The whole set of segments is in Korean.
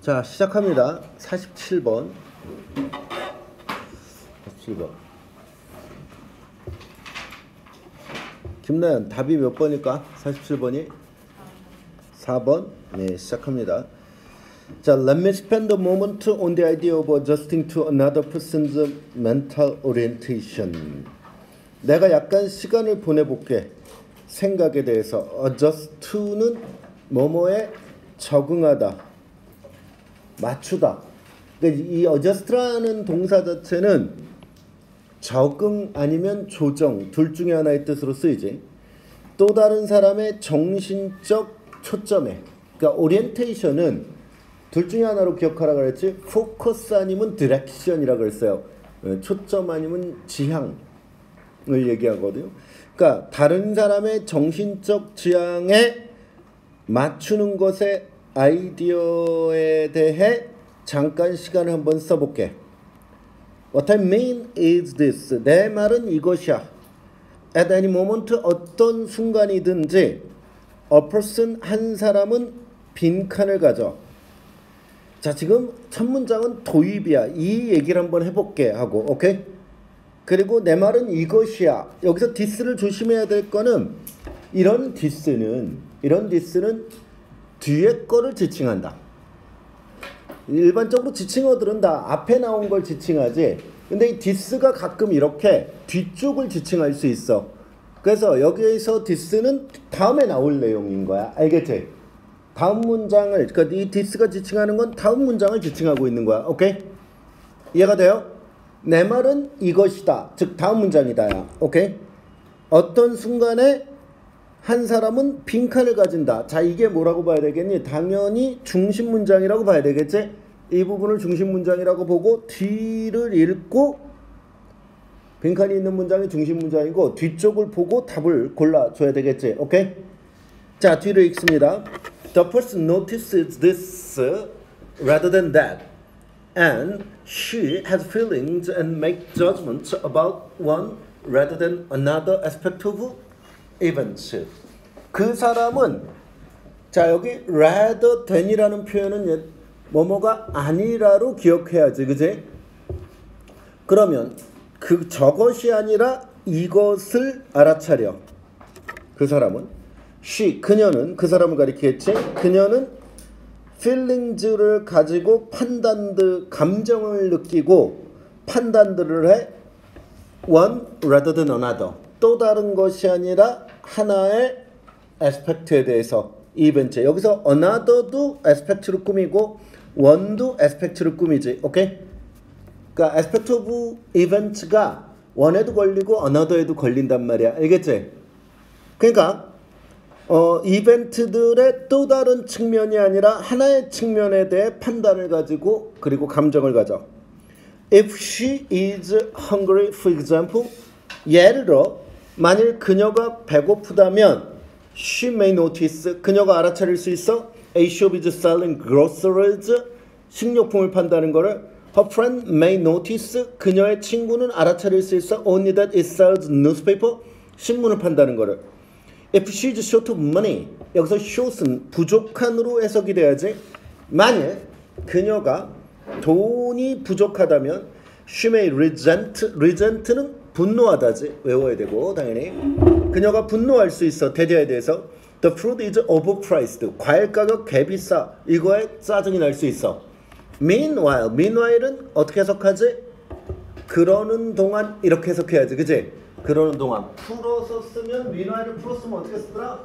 자, 시작합니다. 47번. 47번. 김나연, 답이 몇 번일까? 47번이? 4번. 네, 시작합니다. 자, let me spend a moment on the idea of adjusting to another person's mental orientation. 내가 약간 시간을 보내볼게. 생각에 대해서 adjust to는 뭐뭐에 적응하다, 맞추다. 그러니까 이 adjust라는 동사 자체는 적응 아니면 조정 둘 중에 하나의 뜻으로 쓰이지. 또 다른 사람의 정신적 초점에, 그러니까 오리엔테이션은 둘 중에 하나로 기억하라 그랬지. 포커스 아니면 direction이라 그랬어요. 초점 아니면 지향을 얘기하거든요. 그러니까 다른 사람의 정신적 지향에 맞추는 것의 아이디어에 대해 잠깐 시간을 한번 써볼게. What I mean is this. 내 말은 이것이야. At any moment 어떤 순간이든지 a person 한 사람은 빈칸을 가져. 자 지금 첫 문장은 도입이야. 이 얘기를 한번 해볼게 하고 오케이? 그리고 내 말은 이것이야. 여기서 this를 조심해야 될 거는 이런 this는 이런 this는 뒤에 거를 지칭한다. 일반적으로 지칭어들은 다 앞에 나온 걸 지칭하지. 근데 이 this가 가끔 이렇게 뒤쪽을 지칭할 수 있어. 그래서 여기에서 this는 다음에 나올 내용인 거야. 알겠지? 다음 문장을 그러니까 이 this가 지칭하는 건 다음 문장을 지칭하고 있는 거야. 오케이? 이해가 돼요? 내 말은 이것이다. 즉 다음 문장이다야. 오케이? 어떤 순간에 한 사람은 빈칸을 가진다. 자, 이게 뭐라고 봐야 되겠니? 당연히 중심 문장이라고 봐야 되겠지? 이 부분을 중심 문장이라고 보고 뒤를 읽고 빈칸이 있는 문장이 중심 문장이고 뒤쪽을 보고 답을 골라 줘야 되겠지. 오케이? 자, 뒤를 읽습니다. The person notices this rather than that. and she has feelings and make judgments about one rather than another aspect of events. 그 사람은 자 여기 rather than이라는 표현은 뭐뭐가 아니라로 기억해야지, 그지? 그러면 그 저것이 아니라 이것을 알아차려. 그 사람은 she 그녀는 그 사람을 가리키겠지. 그녀는 feelings를 가지고 판단들 감정을 느끼고 판단들을 해 one rather than another 또 다른 것이 아니라 하나의 aspect에 대해서 이벤트 여기서 another도 aspect를 꾸미고 one도 aspect를 꾸미지. 오케이? 그러니까 aspect of event가 one에도 걸리고 another에도 걸린단 말이야. 알겠지? 그러니까 어, 이벤트들의 또 다른 측면이 아니라 하나의 측면에 대해 판단을 가지고 그리고 감정을 가져. If she is hungry, for example, 예를 들어 만일 그녀가 배고프다면 she may notice 그녀가 알아차릴 수 있어 a shop is selling groceries 식료품을 판다는 거를 her friend may notice 그녀의 친구는 알아차릴 수 있어 only that it sells newspaper 신문을 판다는 거를 If she's short of money 여기서 short은 부족한으로 해석이 돼야지 만일 그녀가 돈이 부족하다면 she may resent resent는 분노하다지 외워야 되고 당연히. 그녀가 분노할 수 있어. 대대에 대해서. The fruit is overpriced. 과일 가격 개비싸. 이거에 짜증이 날 수 있어. Meanwhile meanwhile은 어떻게 해석하지? 그러는 동안 이렇게 해석해야지. 그지? 그러는 동안. 풀어서 쓰면 meanwhile을 풀었으면 어떻게 쓰더라?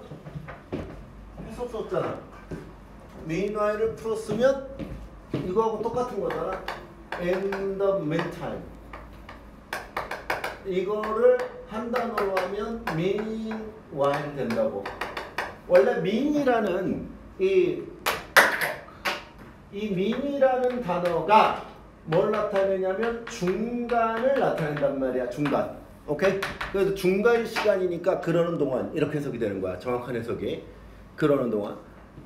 해석 썼잖아. meanwhile을 풀었으면 이거하고 똑같은 거잖아. In the meantime 이거를 한 단어로 하면 meanwhile 된다고. 원래 mean이라는 이, 이 mean이라는 단어가 뭘 나타내냐면 중간을 나타낸단 말이야 중간. 오케이? 그래서 중간 시간이니까 그러는 동안 이렇게 해석이 되는 거야 정확한 해석이. 그러는 동안.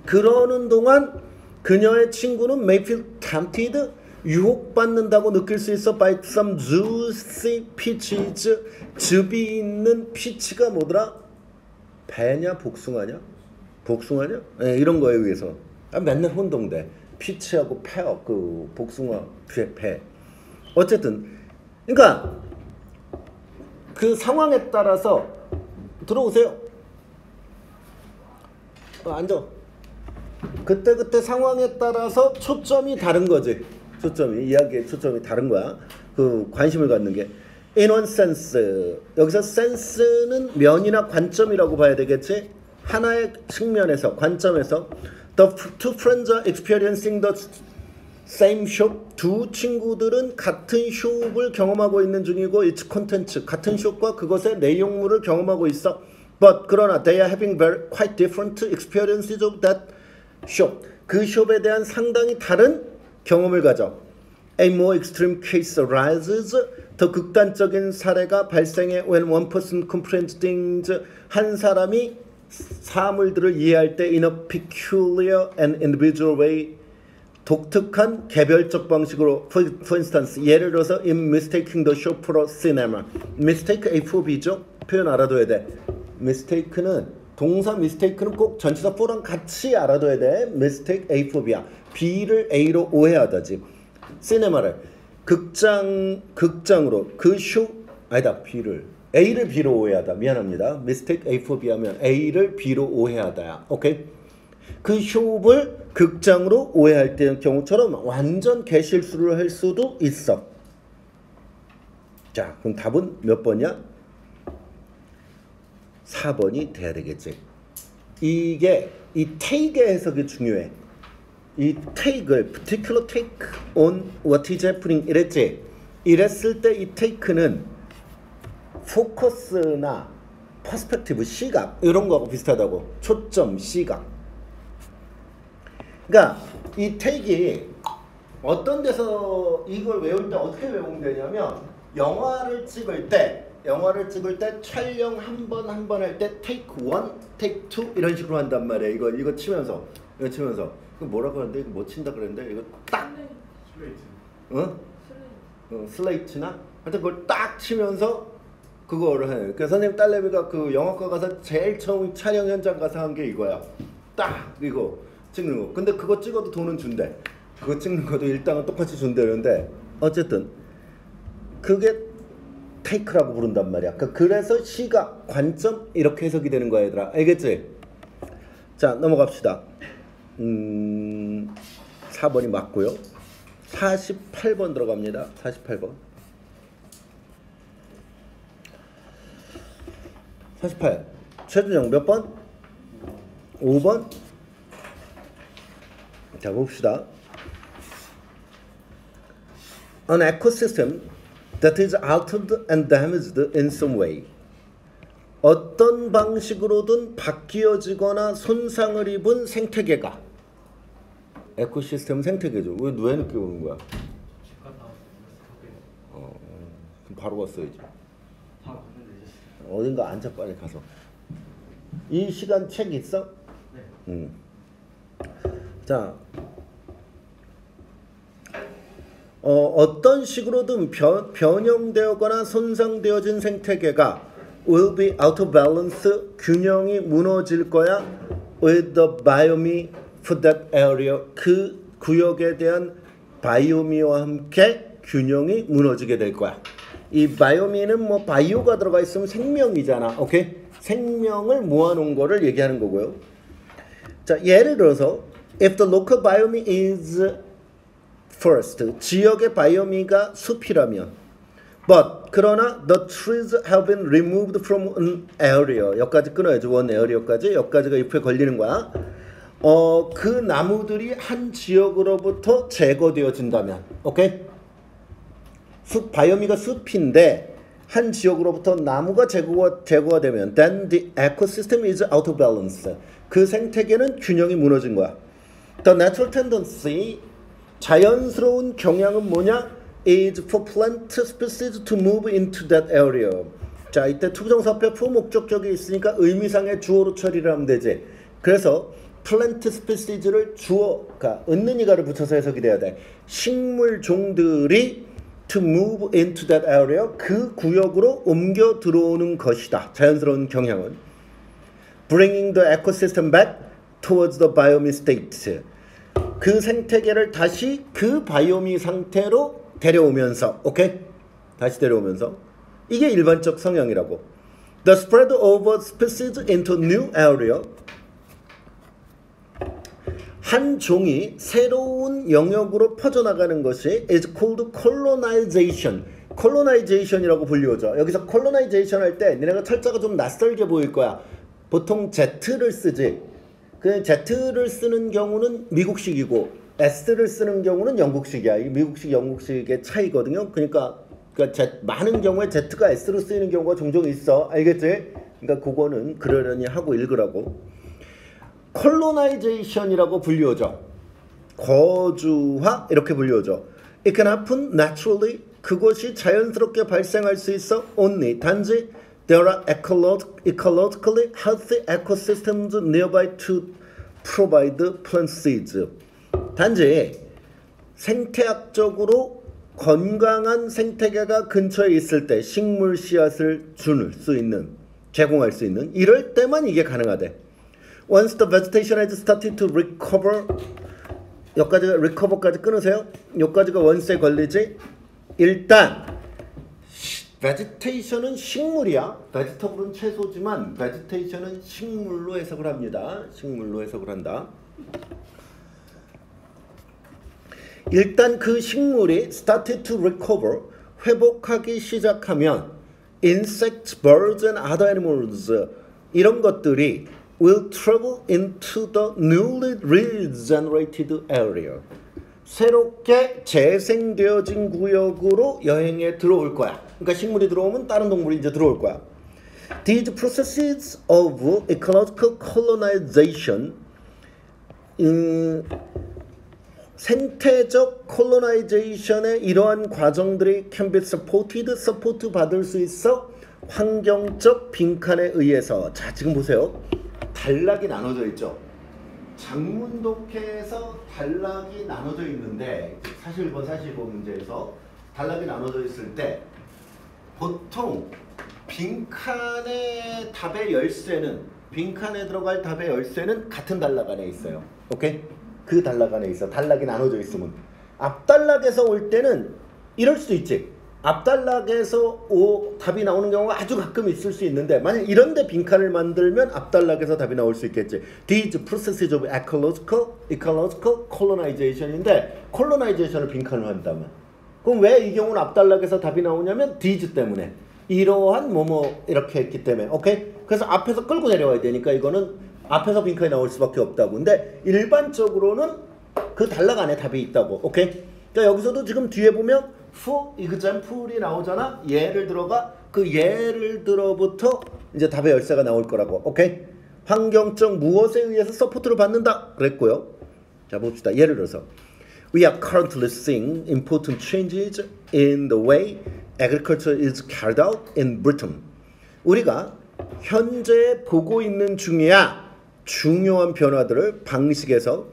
그러는 동안 그녀의 친구는 feel tempted 유혹받는다고 느낄 수 있어 by some juicy peaches 즙이 있는 피치가 뭐더라? 배냐 복숭아냐? 복숭아냐? 네, 이런 거에 의해서 아, 맨날 혼동돼 피치하고 페어 그 복숭아 배, 배. 어쨌든 그러니까 그 상황에 따라서 들어오세요. 어, 앉아. 그때 그때 상황에 따라서 초점이 다른 거지. 초점이 이야기의 초점이 다른 거야. 그 관심을 갖는 게. One sense 여기서 sense는 면이나 관점이라고 봐야 되겠지. 하나의 측면에서 관점에서 the two friends are experiencing the same shop 두 친구들은 같은 숍을 경험하고 있는 중이고 its contents 같은 숍과 그것의 내용물을 경험하고 있어. But 그러나 they are having very quite different experiences of that shop. 그 숍에 대한 상당히 다른 경험을 가져. A more extreme case arises. 더 극단적인 사례가 발생해 when one person comprehends things. 한 사람이 사물들을 이해할 때 in a peculiar and individual way. 독특한 개별적 방식으로 for, for instance 예를 들어서 in mistaking the show for a cinema mistake A for B죠 표현 알아둬야 돼 mistake는 동사 mistake는 꼭 전치사 for랑 같이 알아둬야 돼. mistake A for B야. B를 A로 오해하다지 cinema를. 극장 극장으로. 그쇼 아니다 B를. A를 B로 오해하다 미안합니다. mistake A for B 하면 A를 B로 오해하다야 오케이? 그 숍을 극장으로 오해할 때 경우처럼 완전 개실수를 할 수도 있어. 자, 그럼 답은 몇 번이야? 4번이 돼야 되겠지. 이게 이 take의 해석이 중요해. 이 take을 particular take on what is happening 이랬지. 이랬을 때 이 take는 포커스나 perspective 시각 이런 거하고 비슷하다고. 초점 시각. 그러니까 이 take이 어떤 데서 이걸 외울 때 어떻게 외우면 되냐면 영화를 찍을 때 영화를 찍을 때 촬영 한 번 한 번 할 때 take one, take two 이런 식으로 한단 말이야. 이거 이거 치면서 이거 치면서 그 뭐라고 하는데 이거 뭐 친다 그랬는데 이거 딱 스트레이트. 어? 어, 슬레이트나 하여튼 그걸 딱 치면서 그거를 해. 그 선생님 딸내미가 그 영화과 가서 제일 처음 촬영 현장 가서 한 게 이거야. 딱 이거 찍는 거. 근데 그거 찍어도 돈은 준대. 그거 찍는 것도 일당은 똑같이 준대는데 어쨌든 그게 take라고 부른단 말이야. 그 그래서 시각, 관점 이렇게 해석이 되는 거야, 얘들아. 알겠지? 자, 넘어갑시다. 음, 4번이 맞고요. 48번 들어갑니다. 48번. 48. 최준영 몇 번? 5번? 자, 봅시다. An ecosystem that is altered and damaged in some way. 어떤 방식으로든 바뀌어지거나 손상을 입은 생태계가 에코시스템 생태계죠. 왜, 왜 늦게 오는 거야? 그럼 바로 왔어야지. 어딘가 앉아 빨리 가서. 이 시간 책 있어? 네. 음. 자, 어, 어떤 식으로든 변, 변형되거나 손상되어진 생태계가 will be out of balance 균형이 무너질 거야 with the biome for that area 그 구역에 대한 바이오미와 함께 균형이 무너지게 될 거야. 이 바이오미는 뭐 바이오가 들어가 있으면 생명이잖아. 오케이? 생명을 모아놓은 거를 얘기하는 거고요. 자, 예를 들어서 if the local biome is first. 지역의 바이오미가 숲이라면 but 그러나 the trees have been removed from an area. 여기까지 끊어야죠 원 area까지 여기까지가 if에 걸리는 거야. 어 그 나무들이 한 지역으로부터 제거되어진다면 오케이 숲 바이오미가 숲인데 한 지역으로부터 나무가 제거가, 제거가 되면 then the ecosystem is out of balance. 그 생태계는 균형이 무너진 거야. The natural tendency 자연스러운 경향은 뭐냐 is for plant species to move into that area 자 이때 투부정사 앞에 for 목적격이 있으니까 의미상의 주어로 처리를 하면 되지 그래서 plant species를 주어, 그러니까 은는 이가를 붙여서 해석이 돼야 돼. 식물 종들이 to move into that area 그 구역으로 옮겨 들어오는 것이다. 자연스러운 경향은 bringing the ecosystem back towards the biome state. 그 생태계를 다시 그 바이오미 상태로 데려오면서 오케이 다시 데려오면서 이게 일반적 성향이라고 The spread of species into new area 한 종이 새로운 영역으로 퍼져나가는 것이 is called colonization. colonization이라고 불리우죠. 여기서 colonization 할 때 니네가 철자가 좀 낯설게 보일 거야. 보통 Z를 쓰지. 그 Z를 쓰는 경우는 미국식이고 S를 쓰는 경우는 영국식이야. 이 미국식, 영국식의 차이거든요. 그러니까, 그러니까 Z, 많은 경우에 Z가 S로 쓰이는 경우가 종종 있어. 알겠지? 그러니까 그거는 그러려니 하고 읽으라고. colonization이라고 불리우죠. 거주화 이렇게 불리우죠. It can happen naturally. 그것이 자연스럽게 발생할 수 있어. Only 단지 there are ecolo- ecologically healthy ecosystems nearby to provide plant seeds. 단지 생태학적으로 건강한 생태계가 근처에 있을 때 식물 씨앗을 줄 수 있는 제공할 수 있는 이럴 때만 이게 가능하대. Once the vegetation has started to recover 여기까지가 recover까지 끊으세요. 여기까지가 원세 걸리지. 일단 vegetation은 식물이야. vegetable은 채소지만 vegetation은 식물로 해석을 합니다. 식물로 해석을 한다. 일단 그 식물이 started to recover 회복하기 시작하면 insects, birds and other animals 이런 것들이 will travel into the newly regenerated area. 새롭게 재생되어진 구역으로 여행에 들어올 거야. 그러니까 식물이 들어오면 다른 동물이 이제 들어올 거야. These processes of ecological colonization 음, 생태적 colonization의 이러한 과정들이 can be supported, support 받을 수 있어 환경적 빈칸에 의해서. 자 지금 보세요. 단락이 나눠져 있죠. 장문독해에서 단락이 나눠져 있는데 41번 42번 문제에서 단락이 나눠져 있을 때 보통 빈칸의 답의 열쇠는 빈칸에 들어갈 답의 열쇠는 같은 단락 안에 있어요. 오케이? 그 단락 안에 있어. 단락이 나눠져 있으면 앞단락에서 올 때는 이럴 수도 있지. 앞단락에서 오, 답이 나오는 경우가 아주 가끔 있을 수 있는데 만약 이런데 빈칸을 만들면 앞단락에서 답이 나올 수 있겠지. These processes of ecological, ecological colonization인데 colonization을 빈칸을 한다면 그럼 왜 이 경우는 앞단락에서 답이 나오냐면 these 때문에. 이러한 뭐뭐 이렇게 했기 때문에. 오케이? 그래서 앞에서 끌고 내려와야 되니까 이거는 앞에서 빈칸이 나올 수밖에 없다고. 근데 일반적으로는 그 단락 안에 답이 있다고. 오케이? 그러니까 여기서도 지금 뒤에 보면 fu example이 나오잖아. 예를 들어가 그 예를 들어부터 이제 답의 열쇠가 나올 거라고. 오케이? 환경적 무엇에 의해서 support를 받는다? 그랬고요. 자 봅시다. 예를 들어서 We are currently seeing important changes in the way agriculture is carried out in Britain. 우리가 현재 보고 있는 중이야 중요한 변화들을 방식에서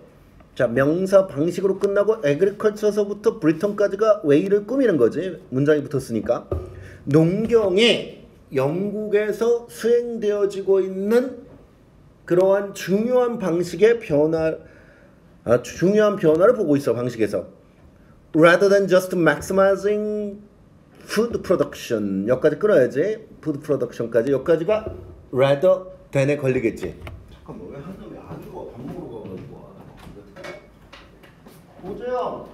자 명사 방식으로 끝나고 agriculture서부터 Britain까지가 way를 꾸미는 거지 문장이 붙었으니까 농경이 영국에서 수행되어지고 있는 그러한 중요한 방식의 변화 아, 중요한 변화를 보고 있어 방식에서. Rather than just maximizing food production. 여기까지 끊어야지. Food production까지. 여기까지가 rather than에 걸리겠지. 잠깐만 왜 한놈이 안 죽어? 밥 먹으러 가가지고 오재영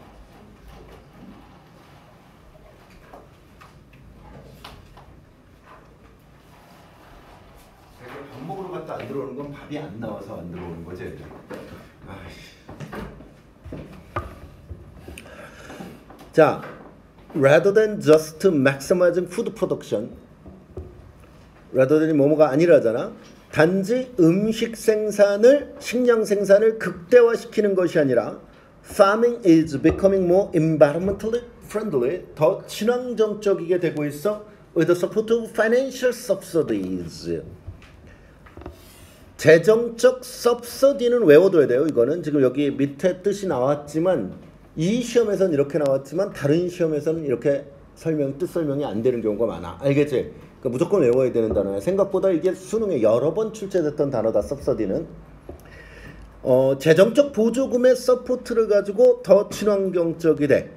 밥 먹으러 갔다 안 들어오는 건 밥이 안 나와서 안 들어오는 거지 아이씨 자, rather than just maximizing food production, rather than이 뭐뭐가 아니라잖아. 단지 음식 생산을 식량 생산을 극대화시키는 것이 아니라 farming is becoming more environmentally friendly, 더 친환경적이게 되고 있어. with the support of financial subsidies. 재정적 subsidy는 외워둬야 돼요. 이거는 지금 여기 밑에 뜻이 나왔지만 이 시험에서는 이렇게 나왔지만 다른 시험에서는 이렇게 설명 뜻 설명이 안 되는 경우가 많아. 알겠지? 그러니까 무조건 외워야 되는 단어야. 생각보다 이게 수능에 여러 번 출제됐던 단어다. subsidy는 어, 재정적 보조금의 support를 가지고 더 친환경적이 돼.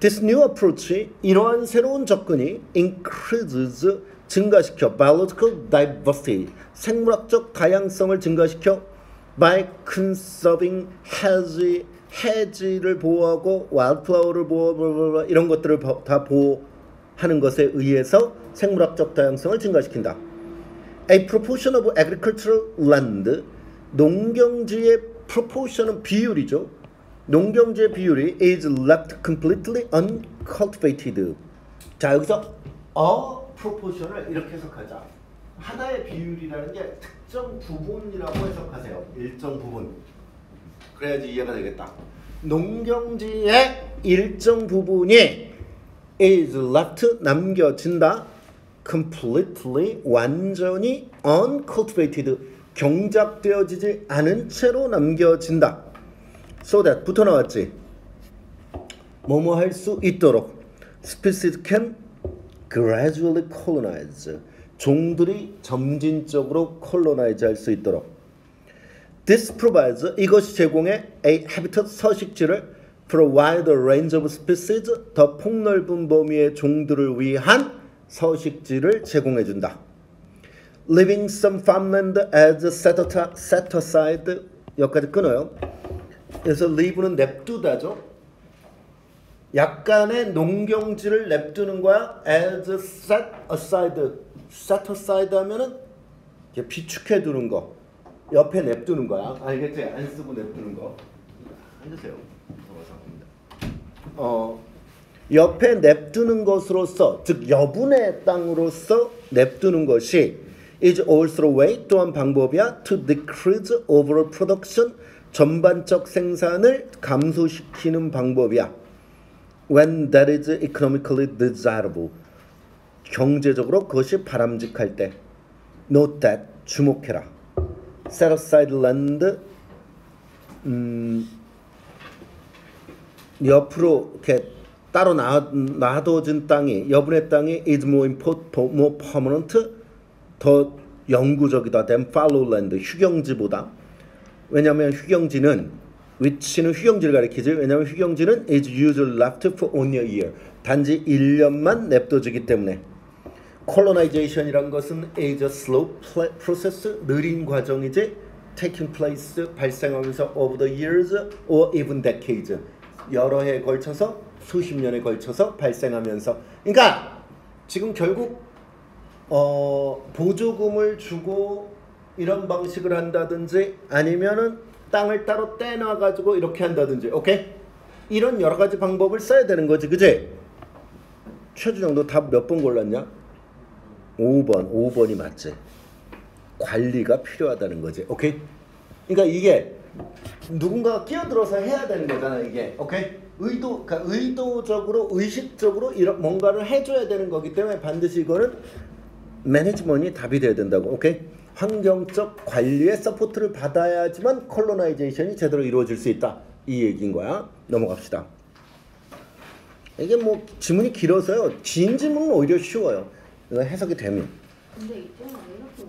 This new approach, 이러한 새로운 접근이 increases 증가시켜 biological diversity, 생물학적 다양성을 증가시켜 by conserving hedge, hedge를 보호하고 wildflower를 보호 이런 것들을 보- 다 보호하는 것에 의해서 생물학적 다양성을 증가시킨다. A proportion of agricultural land 농경지의 proportion은 비율이죠. 농경지의 비율이 is left completely uncultivated. 자 여기서 proportion을 이렇게 해석하자. 하나의 비율이라는 게 특정 부분이라고 해석하세요. 일정 부분. 그래야지 이해가 되겠다. 농경지의 일정 부분이 is left 남겨진다. completely 완전히 uncultivated 경작되어지지 않은 채로 남겨진다. so that 붙어 나왔지. 뭐뭐 할 수 있도록 species can gradually colonize 종들이 점진적으로 colonize 할 수 있도록 This provides 이것이 제공해 a habitat 서식지를 wider range of species 더 폭넓은 범위의 종들을 위한 서식지를 제공해 준다. Leaving some farmland as set aside 여기까지 끊어요. 그래서 leave는 냅두다죠. 약간의 농경지를 냅두는 거야. as set aside. set aside 하면은 이렇게 비축해 두는 거. 옆에 냅두는 거야. 알겠지? 안 쓰고 냅두는 거. 앉으세요. 어, 옆에 냅두는 것으로서, 즉 여분의 땅으로서 냅두는 것이 is also a way 또한 방법이야 to decrease overall production 전반적 생산을 감소시키는 방법이야. When that is economically desirable. 경제적으로 그것이 바람직할 때. Note that 주목해라. set aside land 음, 옆으로 이렇게 따로 놔, 놔둬진 땅이 여분의 땅이 is more important, more permanent 더 영구적이다 than fallow land 휴경지보다 왜냐하면 휴경지는 위치는 휴경지를 가리키지 왜냐하면 휴경지는 is usually left for only a year 단지 1년만 냅둬지기 때문에. Colonization이란 것은 is a slow process 느린 과정이지 taking place 발생하면서 over the years or even decades. 여러 해에 걸쳐서 수십 년에 걸쳐서 발생하면서. 그러니까 지금 결국 어, 보조금을 주고 이런 방식을 한다든지 아니면은 땅을 따로 떼놔 가지고 이렇게 한다든지 오케이? 이런 여러 가지 방법을 써야 되는 거지 그지? 최준영 너 답 몇 번 골랐냐? 5번 5번이 맞지. 관리가 필요하다는 거지 오케이? 그러니까 이게 누군가가 끼어들어서 해야 되는 거잖아 이게 오케이? 의도 그러니까 의도적으로 의식적으로 이런 뭔가를 해줘야 되는 거기 때문에 반드시 이거는 management이 답이 돼야 된다고 오케이 환경적 관리의 support를 받아야지만 colonization이 제대로 이루어질 수 있다. 이 얘기인 거야. 넘어갑시다. 이게 뭐 지문이 길어서요. 긴 지문은 오히려 쉬워요. 이거 해석이 되면. 근데 이때는 이렇게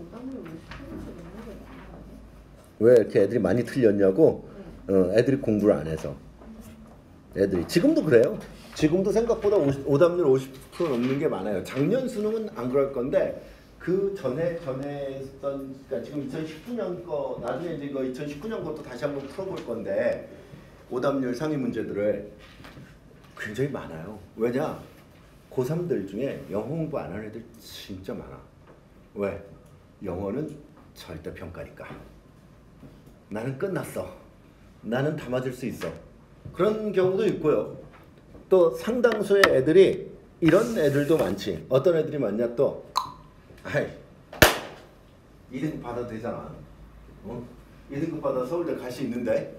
왜 이렇게 애들이 많이 틀렸냐고? 어, 애들이 공부를 안 해서. 애들이. 지금도 그래요. 지금도 생각보다 오십- 오답률 50% 넘는 게 많아요. 작년 수능은 안 그럴 건데 그 전에 전에 했던 그러니까 지금 2019년 거 나중에 이제 이거 2019년 것도 다시 한번 풀어볼 건데 오답률 상위 문제들을 굉장히 많아요 왜냐 고3들 중에 영어 공부 안 하는 애들 진짜 많아 왜? 영어는 절대 평가니까 나는 끝났어. 나는 다 맞을 수 있어. 그런 경우도 있고요. 또 상당수의 애들이 이런 애들도 많지. 어떤 애들이 많냐 또 아이 2등급 받아도 되잖아. 어? 2등급 받아 서울대 갈 수 있는데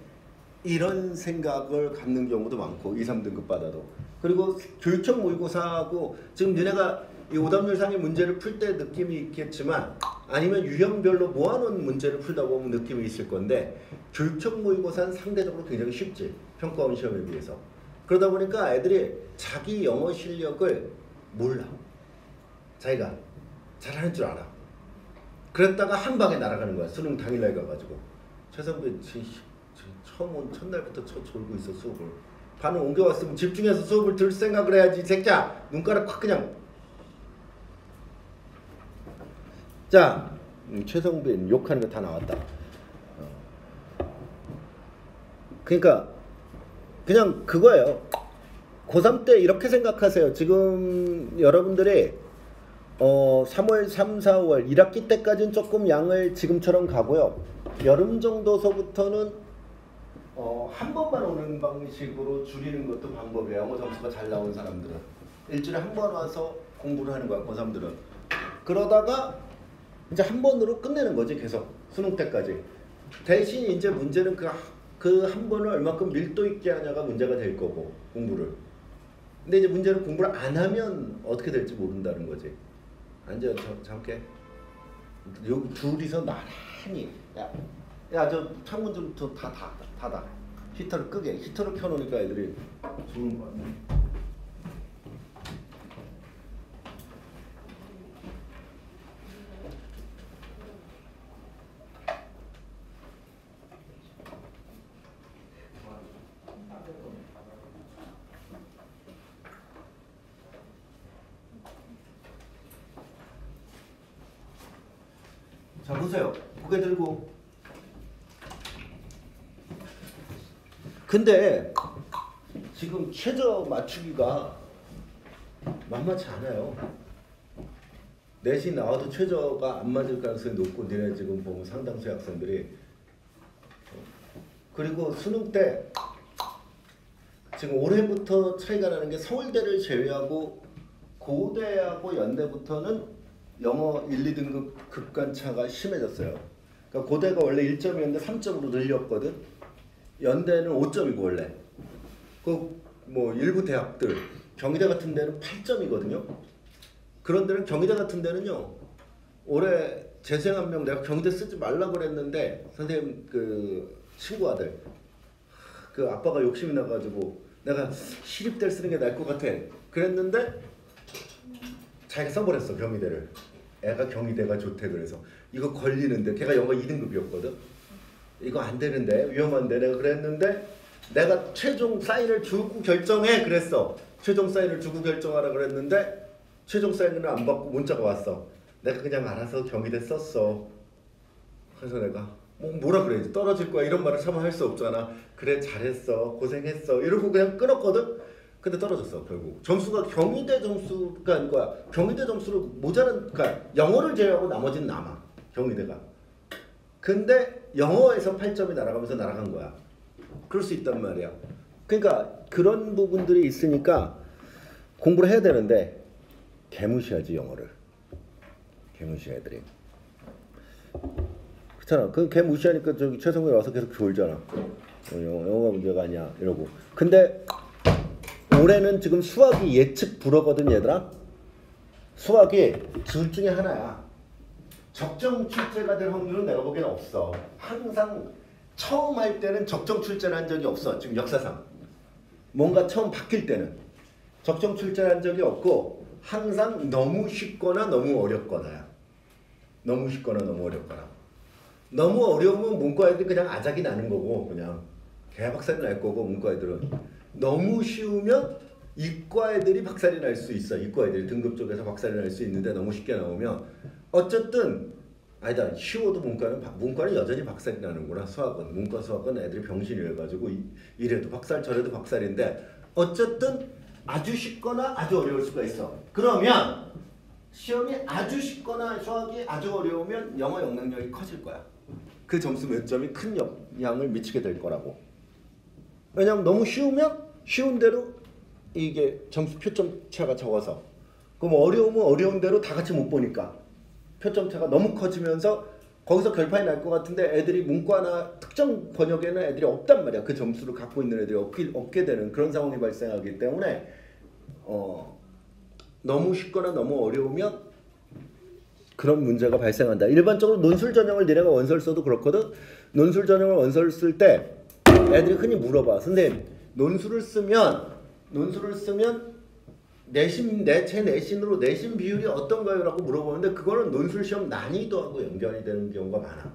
이런 생각을 갖는 경우도 많고 2, 3등급 받아도 그리고 교육청 모의고사하고 지금 너네가 이 오답률 상의 문제를 풀 때 느낌이 있겠지만 아니면 유형별로 모아놓은 문제를 풀다 보면 느낌이 있을 건데 교육청 모의고사는 상대적으로 굉장히 쉽지 평가원 시험에 비해서 그러다 보니까 애들이 자기 영어 실력을 몰라 자기가 잘하는 줄 알아. 그랬다가 한 방에 날아가는 거야. 수능 당일날 가가지고. 최 선배 지, 지, 처음 온 첫날부터 쳐 졸고 있어 수업을. 반을 옮겨왔으면 집중해서 수업을 들을 생각을 해야지 이 새끼야. 눈가락 확 그냥. 자 음, 최성빈 욕하는 거 다 나왔다. 어. 그러니까 그냥 그거예요. 고3 때 이렇게 생각하세요. 지금 여러분들이 어 3월 3, 4월 1학기 때까지는 조금 양을 지금처럼 가고요. 여름 정도서부터는 어, 한 번만 오는 방식으로 줄이는 것도 방법이에요. 영어 점수가 잘 나온 사람들은 일주일에 한 번 와서 공부를 하는 거야. 고3들은 그러다가 이제 한 번으로 끝내는 거지 계속 수능 때까지. 대신 이제 문제는 그 그 한 번을 얼마큼 밀도 있게 하냐가 문제가 될 거고 공부를. 근데 이제 문제는 공부를 안 하면 어떻게 될지 모른다는 거지. 앉아 저 잠게. 여기 둘이서 나란히 야야저 창문 좀다 닫아 닫아. 히터를 끄게. 히터를 켜놓으니까 애들이 좋은 거야. 자 보세요 고개 들고. 근데 지금 최저 맞추기가 만만치 않아요. 내신 나와도 최저가 안 맞을 가능성이 높고 니네 지금 보면 상당수 학생들이. 그리고 수능 때 지금 올해부터 차이가 나는 게 서울대를 제외하고 고대하고 연대부터는 영어 1, 2등급 급간차가 심해졌어요. 그러니까 고대가 원래 1점이었는데 3점으로 늘렸거든. 연대는 5점이고 원래. 그 뭐 일부 대학들 경희대 같은 데는 8점이거든요. 그런 데는 경희대 같은 데는요. 올해 재생 한 명 내가 경희대 쓰지 말라 그랬는데 선생님 그 친구 아들 그 아빠가 욕심이 나가지고 내가 시립대를 쓰는 게 나을 것 같아. 그랬는데 자기가 써버렸어 경희대를 애가 경희대가 좋대 그래서 이거 걸리는데. 걔가 영어 2등급이었거든. 이거 안 되는데. 위험한데. 내가 그랬는데 내가 최종 사인을 주고 결정해. 그랬어. 최종 사인을 주고 결정하라 그랬는데 최종 사인을 안 받고 문자가 왔어. 내가 그냥 알아서 경희대 썼어. 그래서 내가 뭐 뭐라 그래야지 떨어질 거야. 이런 말을 차마 할 수 없잖아. 그래 잘했어. 고생했어. 이러고 그냥 끊었거든. 근데 떨어졌어 결국. 점수가 경희대 점수가 아닌 거야. 경희대 점수로 모자란 그러니까 영어를 제외하고 나머지는 남아 경희대가. 근데 영어에서 8점이 날아가면서 날아간 거야. 그럴 수 있단 말이야. 그러니까 그런 부분들이 있으니까 공부를 해야 되는데 개무시하지 영어를. 개무시 애들이 그렇잖아. 그 개무시하니까 저기 최성근이 와서 계속 졸잖아. 어, 영어, 영어가 문제가 아니야. 이러고. 근데 올해는 지금 수학이 예측 불어거든 얘들아. 수학이 둘 중에 하나야 적정 출제가 될 확률은 내가 보기에는 없어. 항상 처음 할 때는 적정 출제를 한 적이 없어. 지금 역사상. 뭔가 처음 바뀔 때는. 적정 출제를 한 적이 없고 항상 너무 쉽거나 너무 어렵거나야 너무 쉽거나 너무 어렵거나. 너무 어려우면 문과 애들 그냥 아작이 나는 거고 그냥. 개박살이 날 거고 문과 애들은. 너무 쉬우면 이과 애들이 박살이 날 수 있어. 이과 애들이 등급 쪽에서 박살이 날 수 있는데 너무 쉽게 나오면 어쨌든 아니다. 쉬워도 문과는 박- 문과는 여전히 박살이 나는구나. 수학은 문과 수학은 애들이 병신이 가지고 이래도 박살 저래도 박살인데 어쨌든 아주 쉽거나 아주 어려울 수가 있어. 그러면 시험이 아주 쉽거나 수학이 아주 어려우면 영어 영향력이 커질 거야. 그 점수 몇 점이 큰 영향을 미치게 될 거라고. 왜냐면 너무 쉬우면 쉬운 대로 이게 점수 표점 차가 적어서 그럼 어려우면 어려운 대로 다 같이 못 보니까 표점 차가 너무 커지면서 거기서 결판이 날 것 같은데 애들이 문과나 특정 번역에는 애들이 없단 말이야. 그 점수를 갖고 있는 애들이 없게, 없게 되는 그런 상황이 발생하기 때문에 어 너무 쉽거나 너무 어려우면 그런 문제가 발생한다. 일반적으로 논술 전형을 니네가 원서를 써도 그렇거든. 논술 전형을 원서를 쓸 때 애들이 흔히 물어봐. 선생님 논술을 쓰면 논술을 쓰면 내신 내체 내신으로 내신 비율이 어떤가요? 라고 물어보는데 그거는 논술 시험 난이도하고 연결이 되는 경우가 많아.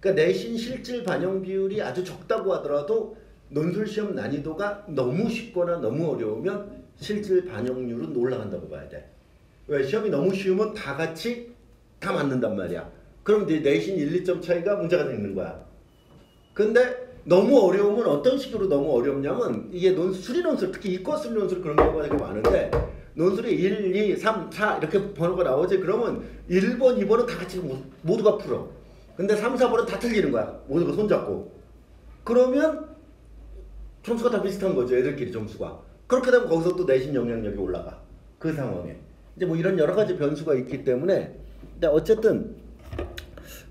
그러니까 내신 실질 반영 비율이 아주 적다고 하더라도 논술 시험 난이도가 너무 쉽거나 너무 어려우면 실질 반영률은 올라간다고 봐야 돼. 왜 시험이 너무 쉬우면 다 같이 다 맞는단 말이야. 그럼 내신 1, 2점 차이가 문제가 되는 거야. 근데 너무 어려우면 어떤 식으로 너무 어렵냐면 이게 논 수리 논술 특히 이과 수리 논술 그런 경우가 되게 많은데 논술이 1, 2, 3, 4 이렇게 번호가 나오지 그러면 1번, 2번은 다 같이 모- 모두가 풀어. 근데 3, 4번은 다 틀리는 거야. 모두가 손잡고. 그러면 점수가 다 비슷한 거죠. 애들끼리 점수가. 그렇게 되면 거기서 또 내신 영향력이 올라가. 그 상황에. 이제 뭐 이런 여러 가지 변수가 있기 때문에 근데 어쨌든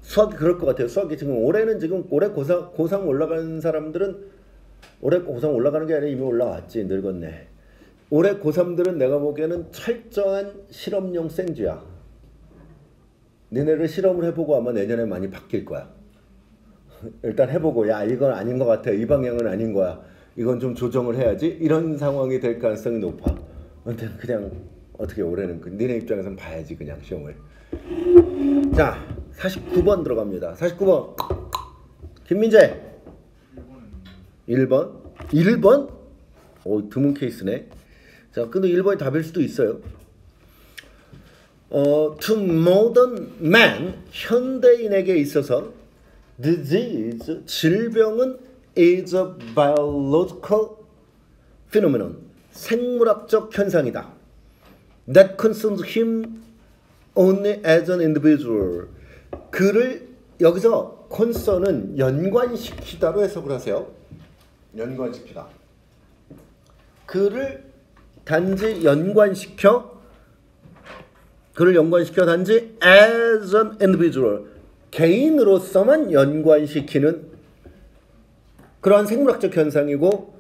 수학이 그럴 것 같아요. 수학이 지금 올해는 지금 올해 고3 고3 올라가는 사람들은 올해 고3 올라가는 게 아니라 이미 올라왔지 늙었네. 올해 고3들은 내가 보기에는 철저한 실험용 생쥐야. 니네를 실험을 해보고 아마 내년에 많이 바뀔 거야. 일단 해보고 야 이건 아닌 것 같아. 이 방향은 아닌 거야. 이건 좀 조정을 해야지. 이런 상황이 될 가능성이 높아. 근데 그냥 어떻게 올해는 그 니네 입장에서는 봐야지 그냥 시험을. 자, 49번 들어갑니다. 49번. 김민재. 1번. 1번? 오, 드문 케이스네. 자, 근데 1번이 답일 수도 있어요. 어, to modern man, 현대인에게 있어서 disease, 질병은 is a biological phenomenon, 생물학적 현상이다. That concerns him only as an individual. 그를 여기서 concern은 연관시키다로 해석을 하세요. 연관시키다. 그를 단지 연관시켜 그를 연관시켜 단지 as an individual 개인으로서만 연관시키는 그러한 생물학적 현상이고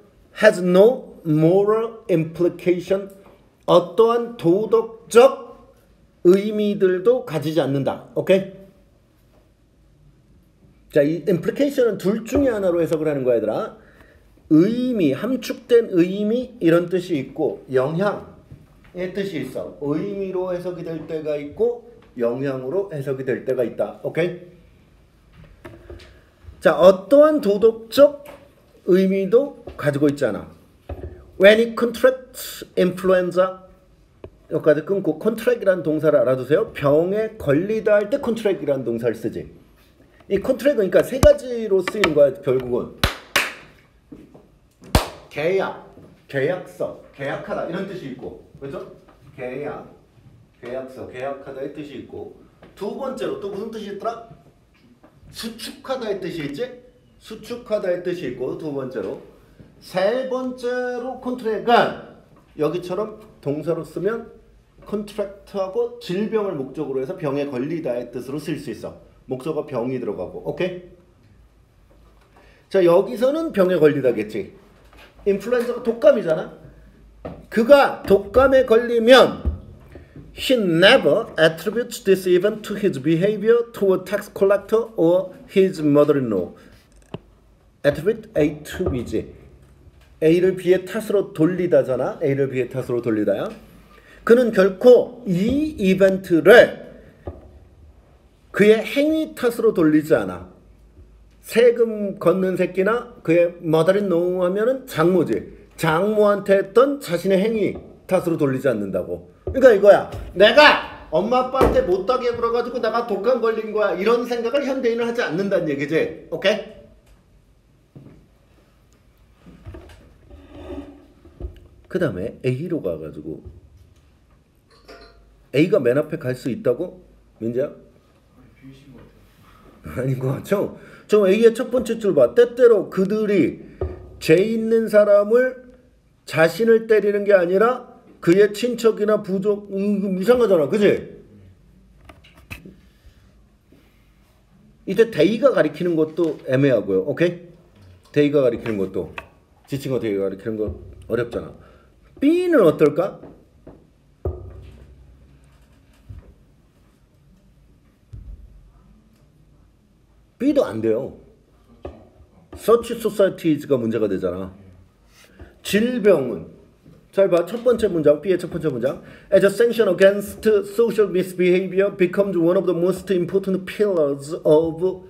has no moral implication 어떠한 도덕적 의미들도 가지지 않는다. 오케이? 자, 이 implication은 둘 중에 하나로 해석을 하는 거야, 얘들아. 의미, 함축된 의미 이런 뜻이 있고 영향의 뜻이 있어. 의미로 해석이 될 때가 있고 영향으로 해석이 될 때가 있다. 오케이? 자, 어떠한 도덕적 의미도 가지고 있잖아. When it contracts influenza 여기까지 끊고 contract이라는 동사를 알아두세요. 병에 걸리다 할 때 contract이라는 동사를 쓰지. 이 contract 그러니까 세 가지로 쓰이는 거야 결국은. 계약, 계약서, 계약하다 이런 뜻이 있고, 그렇죠? 계약, 계약서, 계약하다의 뜻이 있고, 두 번째로 또 무슨 뜻이 있더라? 수축하다의 뜻이 있지? 수축하다의 뜻이 있고 두 번째로 세 번째로 컨트랙은 여기처럼 동사로 쓰면 컨트랙트하고 질병을 목적으로 해서 병에 걸리다의 뜻으로 쓸 수 있어. 목적어 병이 들어가고, 오케이? 자 여기서는 병에 걸리다겠지. 인플루엔자가 독감이잖아. 그가 독감에 걸리면 he never attributes this event to his behavior toward tax collector or his mother-in-law. attribute A to B지. A를 B의 탓으로 돌리다잖아. A를 B의 탓으로 돌리다야. 그는 결코 이 이벤트를 그의 행위 탓으로 돌리지 않아. 세금 걷는 새끼나 그의 mother-in-law 하면은 장모지. 장모한테 했던 자신의 행위 탓으로 돌리지 않는다고. 그러니까 이거야. 내가 엄마 아빠한테 못하게 물어가지고 내가 독감 걸린 거야. 이런 생각을 현대인은 하지 않는다는 얘기지. 오케이? 그 다음에 A로 가가지고 A가 맨 앞에 갈 수 있다고? 민재야? 것. 아닌 것 같죠? 저 A의 첫 번째 줄 봐. 때때로 그들이 죄 있는 사람을 자신을 때리는 게 아니라 그의 친척이나 부족 음, 이상하잖아, 그지? 이때 they가 가리키는 것도 애매하고요. 오케이? they가 가리키는 것도 지칭어 they가 가리키는 거 어렵잖아. B는 어떨까? B도 안 돼요. Such societies가 문제가 되잖아. 질병은 잘 봐. 첫 번째 문장, B의 첫 번째 문장. As a sanction against social misbehavior becomes one of the most important pillars of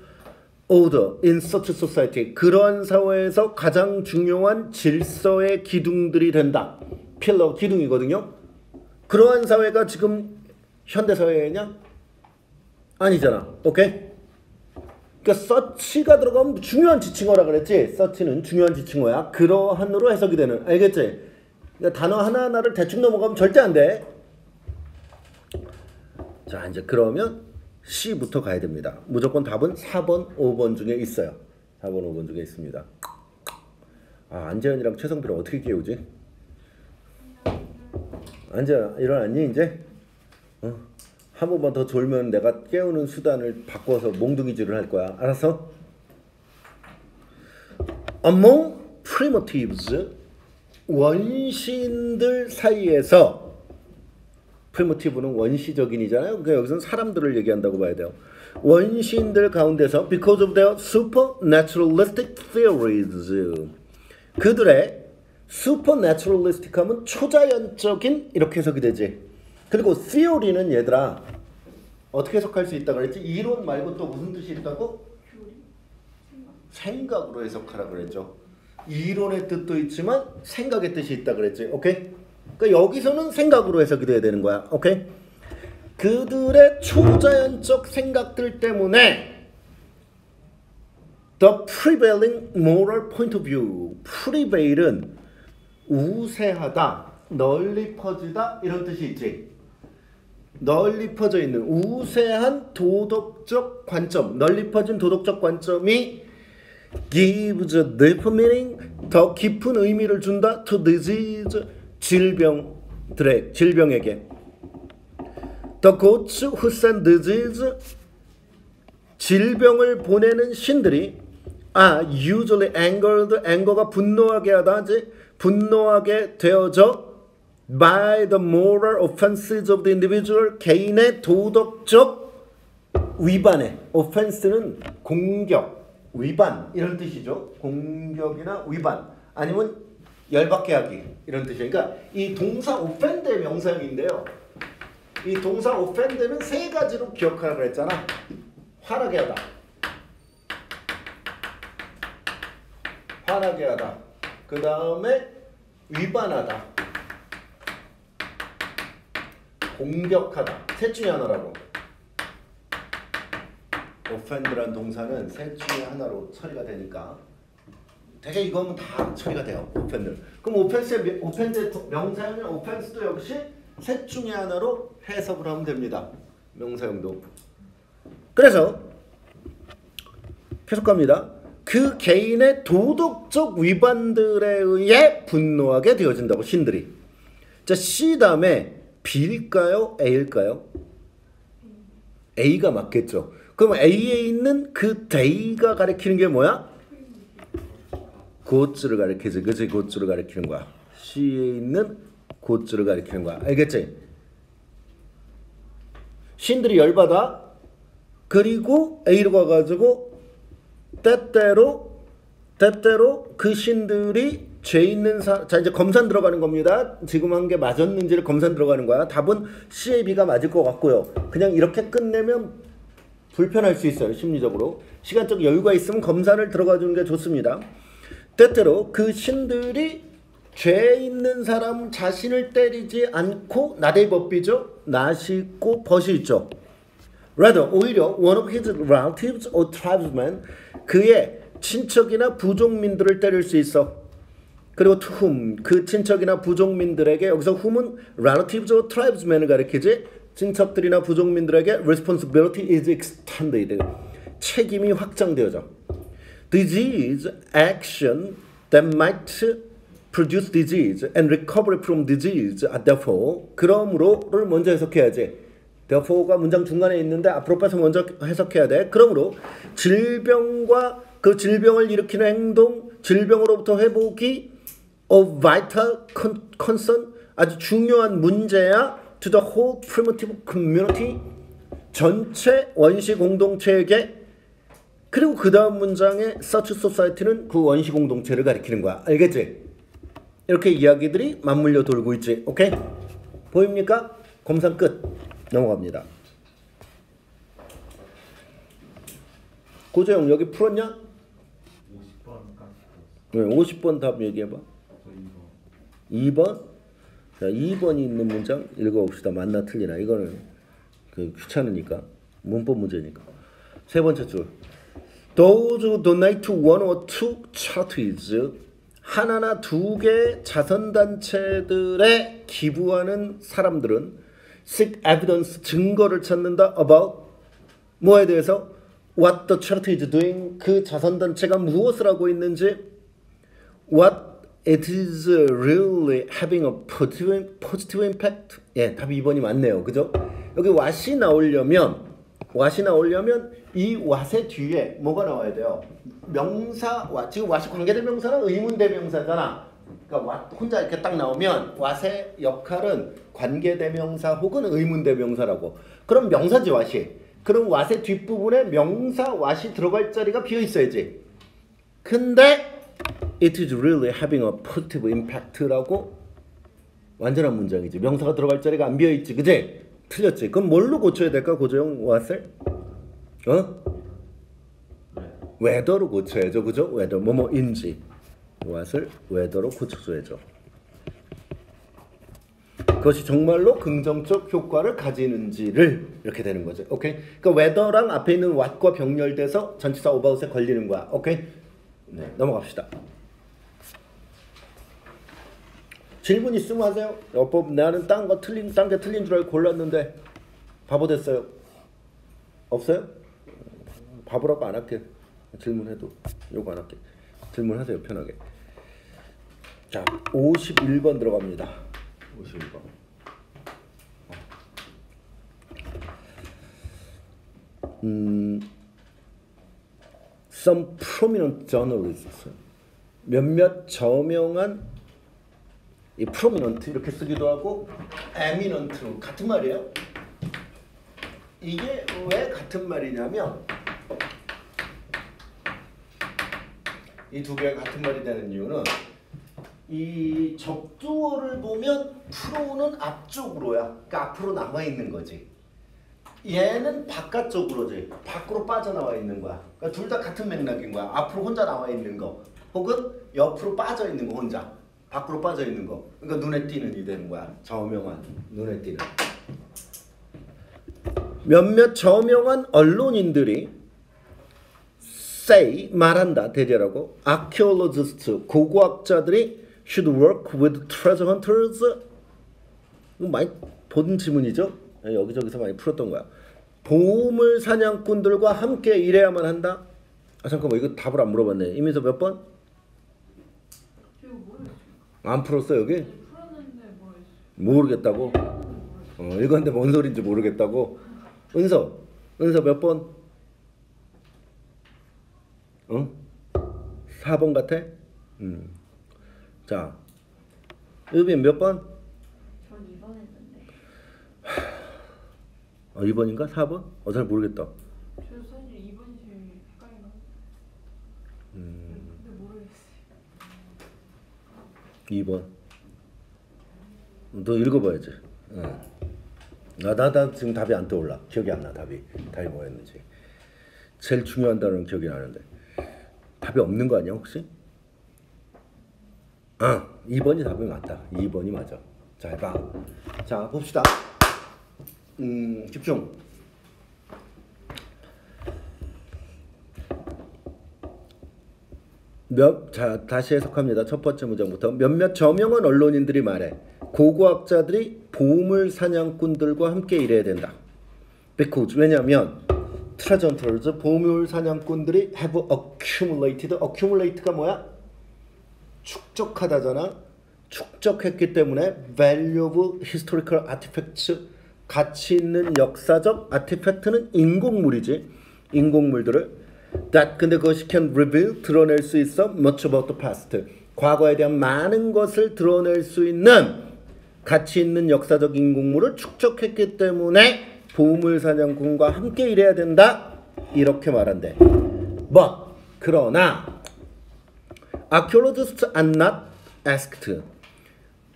order in such society. 그러한 사회에서 가장 중요한 질서의 기둥들이 된다. 필러 기둥이거든요. 그러한 사회가 지금 현대 사회냐? 아니잖아. 오케이? 그러니까 서치가 들어가면 중요한 지칭어라 그랬지. 서치는 중요한 지칭어야. 그러한으로 해석이 되는. 알겠지? 그러니까 단어 하나하나를 대충 넘어가면 절대 안 돼. 자, 이제 그러면 C부터 가야 됩니다. 무조건 답은 4번, 5번 중에 있어요. 4번, 5번 중에 있습니다. 아, 안재현이랑 최성필을 어떻게 깨우지? 안재현 일어났니 이제? 어? 한 번만 더 졸면 내가 깨우는 수단을 바꿔서 몽둥이질을 할 거야. 알았어? Among primitives 원시인들 사이에서 프리모티브는 원시적인이잖아요. 그러니까 여기서는 사람들을 얘기한다고 봐야 돼요. 원시인들 가운데서 because of their supernaturalistic theories 그들의 supernaturalistic 하면 초자연적인 이렇게 해석이 되지. 그리고 theory는 얘들아 어떻게 해석할 수 있다 그랬지? 이론 말고 또 무슨 뜻이 있다고? 생각으로 해석하라 그랬죠. 이론의 뜻도 있지만 생각의 뜻이 있다 그랬지. 오케이? 그러니까 여기서는 생각으로 해석이 돼야 되는 거야. 오케이? 그들의 초자연적 생각들 때문에 the prevailing moral point of view prevail은 우세하다, 널리 퍼지다 이런 뜻이 있지. 널리 퍼져 있는 우세한 도덕적 관점, 널리 퍼진 도덕적 관점이 gives a deeper meaning, 더 깊은 의미를 준다 to disease, 질병들의 질병에게. The gods who send disease, 질병을 보내는 신들이 are usually angered, anger가 분노하게 하다지 분노하게 되어져 by the moral offenses of the individual 개인의 도덕적 위반에 offense는 공격, 위반 이런 뜻이죠. 공격이나 위반 아니면 열받게 하기 이런 뜻이에요. 그러니까 이 동사 offend의 명사형인데요. 이 동사 offend는 세 가지로 기억하라고 했잖아. 화나게 하다. 화나게 하다. 그 다음에 위반하다. 공격하다. 셋 중에 하나라고. offend란 동사는 셋 중에 하나로 처리가 되니까 되게 이거면 다 처리가 돼요. offend. 그럼 offense의 offend 명사형은 offense도 역시 셋 중에 하나로 해석을 하면 됩니다. 명사형도. 그래서 계속 갑니다. 그 개인의 도덕적 위반들에 의해 분노하게 되어진다고 신들이. 자 C 다음에 B일까요? A일까요? A가 맞겠죠. 그럼 A에 있는 그 day가 가리키는 게 뭐야? 고츠를 가리키지. 그치? 고츠를 가리키는 거야. C에 있는 고츠를 가리키는 거야. 알겠지? 신들이 열받아. 그리고 A로 가가지고 때때로 때때로 그 신들이 죄 있는 사, 자 이제 검산 들어가는 겁니다. 지금 한 게 맞았는지를 검산 들어가는 거야. 답은 C의 B가 맞을 것 같고요. 그냥 이렇게 끝내면 불편할 수 있어요. 심리적으로 시간적 여유가 있으면 검산을 들어가 주는 게 좋습니다. 때때로 그 신들이 죄 있는 사람 자신을 때리지 않고 나대의 법비죠. 낫이 있고 벗이 있죠. Rather, 오히려 one of his relatives or tribesmen 그의 친척이나 부족민들을 때릴 수 있어. 그리고 to whom 그 친척이나 부족민들에게 여기서 whom은 relatives or tribesmen을 가리키지 친척들이나 부족민들에게 responsibility is extended 책임이 확장되어져. Disease action that might produce disease and recovery from disease are therefore 그러므로를 먼저 해석해야지. therefore가 문장 중간에 있는데 앞으로 빼서 먼저 해석해야 돼. 그러므로 질병과 그 질병을 일으키는 행동, 질병으로부터 회복이 of vital concern 아주 중요한 문제야 to the whole primitive community 전체 원시 공동체에게 그리고 그 다음 문장에 such society는 그 원시 공동체를 가리키는 거야. 알겠지? 이렇게 이야기들이 맞물려 돌고 있지. 오케이? 보입니까? 검산 끝. 넘어갑니다. 고재영 여기 풀었냐? 50번까지 네, 50번 답 얘기해봐. 저 이거 2번. 자, 2번이 있는 문장 읽어봅시다. 맞나 틀리나. 이거는 그 귀찮으니까 문법 문제니까. 세 번째 줄. Those who donate one or two charities 하나나 두 개 자선단체들에 기부하는 사람들은 seek evidence 증거를 찾는다 about 뭐에 대해서 what the charity is doing 그 자선단체가 무엇을 하고 있는지 what it is really having a positive, positive impact? 예, 답이 2번이 맞네요. 그죠? 여기 what이 나오려면 what이 나오려면 이 what의 뒤에 뭐가 나와야 돼요? 명사 what 지금 what이 관계대명사나 의문대명사잖아. 그러니까 what 혼자 이렇게 딱 나오면 what의 역할은 관계대명사 혹은 의문대명사라고. 그럼 명사지 what이. 그럼 what의 뒷부분에 명사 what이 들어갈 자리가 비어 있어야지. 근데 it is really having a positive impact라고 완전한 문장이지. 명사가 들어갈 자리가 안 비어 있지. 그지? 틀렸지. 그럼 뭘로 고쳐야 될까? 고조형 what을? 어? whether로 고쳐야죠. 그죠? whether 뭐뭐인지 what을 whether로 고쳐줘야죠. 그것이 정말로 긍정적 효과를 가지는지를 이렇게 되는 거죠. 오케이? 그러니까 whether랑 앞에 있는 what과 병렬돼서 전치사 about에 걸리는 거야. 오케이? 네, 넘어갑시다. 질문 있으면 하세요. 여법 나는 딴 거 틀린 딴 게 틀린 줄 알고 골랐는데 바보 됐어요. 없어요? 바보라고 안 할게. 질문해도 요거 안 할게. 질문하세요 편하게. 자, 51번 들어갑니다. 51번. 음, some prominent journalists 몇몇 저명한 이 prominent 이렇게 쓰기도 하고 eminent 같은 말이에요. 이게 왜 같은 말이냐면 이 두 개가 같은 말이 되는 이유는 이 적두어를 보면 프로는 앞쪽으로야. 그러니까 앞으로 나와 있는 거지. 얘는 바깥쪽으로지. 밖으로 빠져나와 있는 거야. 그러니까 둘 다 같은 맥락인 거야. 앞으로 혼자 나와 있는 거. 혹은 옆으로 빠져 있는 거 혼자. 밖으로 빠져 있는 거. 그러니까 눈에 띄는 이 되는 거야. 저명한 눈에 띄는. 몇몇 저명한 언론인들이 say 말한다 대제라고 archaeologists 고고학자들이 should work with treasure hunters 이거 많이 본 지문이죠 예, 여기저기서 많이 풀었던 거야 보물 사냥꾼들과 함께 일해야만 한다 아 잠깐만 이거 답을 안 물어봤네 이민서 몇 번? 안 풀었어 여기? 모르겠어. 모르겠다고? 어 이건데 뭔 소린지 모르겠다고? 은서 은서 몇 번? 응? 4번 같아? 음. 자, 유빈 몇 번? 전 2번 했는데. 어, 2번인가? 4번? 어, 잘 모르겠다. 저 사실 2번이 제일 헷갈리나? 음. 근데 모르겠어요. 2번. 너 읽어봐야지. 응. 나, 나, 나 지금 답이 안 떠올라. 기억이 안 나, 답이. 답이 뭐였는지. 제일 중요한 단어는 기억이 나는데. 답이 없는 거 아니야, 혹시? 아, 2번이 답이 맞다. 2번이 맞아. 잘 봐. 자, 봅시다. 음, 집중. 몇, 자, 다시 해석합니다. 첫 번째 문장부터. 몇몇 저명한 언론인들이 말해. 고고학자들이 보물 사냥꾼들과 함께 일해야 된다. Because, 왜냐하면 treasure hunters, 보물 사냥꾼들이 have accumulated, accumulate가 뭐야? 축적하다잖아. 축적했기 때문에 valuable historical artifacts, 가치 있는 역사적 아티팩트는 인공물이지. 인공물들을 that 근데 그것이 can reveal 드러낼 수 있어 much about the past 과거에 대한 많은 것을 드러낼 수 있는 가치 있는 역사적 인공물을 축적했기 때문에 보물 사냥꾼과 함께 일해야 된다 이렇게 말한대. But 그러나 archaeologists are not asked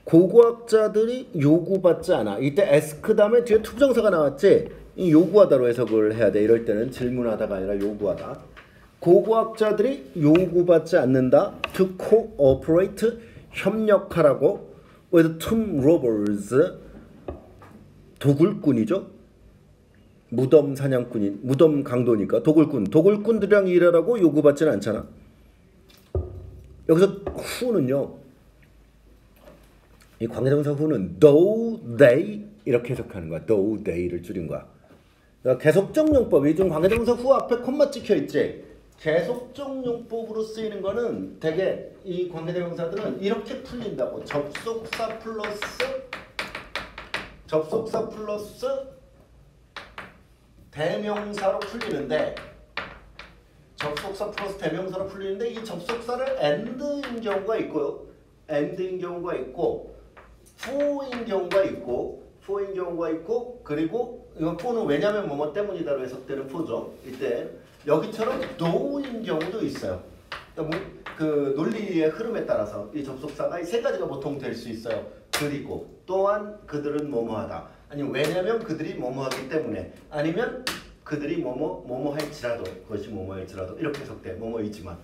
고고학자들이 요구받지 않아. 이때 ask 다음에 뒤에 투부정사가 나왔지. 이 요구하다로 해석을 해야 돼. 이럴 때는 질문하다가 아니라 요구하다. 고고학자들이 요구받지 않는다. To cooperate 협력하라고 with tomb robbers 도굴꾼이죠. 무덤 사냥꾼인 무덤 강도니까 도굴꾼 도굴꾼들이랑 일하라고 요구받지는 않잖아. 여기서 who는요. 이 관계동사 who는 though they 이렇게 해석하는 거야. though they를 줄인 거야. 그러니까 계속적 용법이 좀 관계동사 who 앞에 콤마 찍혀 있지. 계속적 용법으로 쓰이는 거는 되게 이 관계대명사들은 이렇게 풀린다고 접속사 플러스 접속사 플러스 대명사로 풀리는데 접속사 플러스 대명사로 풀리는데 이 접속사를 and인 경우가 있고요. and인 경우가 있고 for인 경우가 있고 for인 경우가 있고 그리고 이건 for는 왜냐면 뭐뭐 때문이다로 해석되는 for죠. 이때 여기처럼 no인 경우도 있어요. 그러니까 뭐, 그 논리의 흐름에 따라서 이 접속사가 이 세 가지가 보통 될 수 있어요. 그리고 또한 그들은 뭐뭐하다. 아니면 왜냐면 그들이 뭐뭐하기 때문에 아니면 그들이 뭐뭐 뭐뭐할지라도 그것이 뭐뭐할지라도 이렇게 해석돼 뭐뭐이지만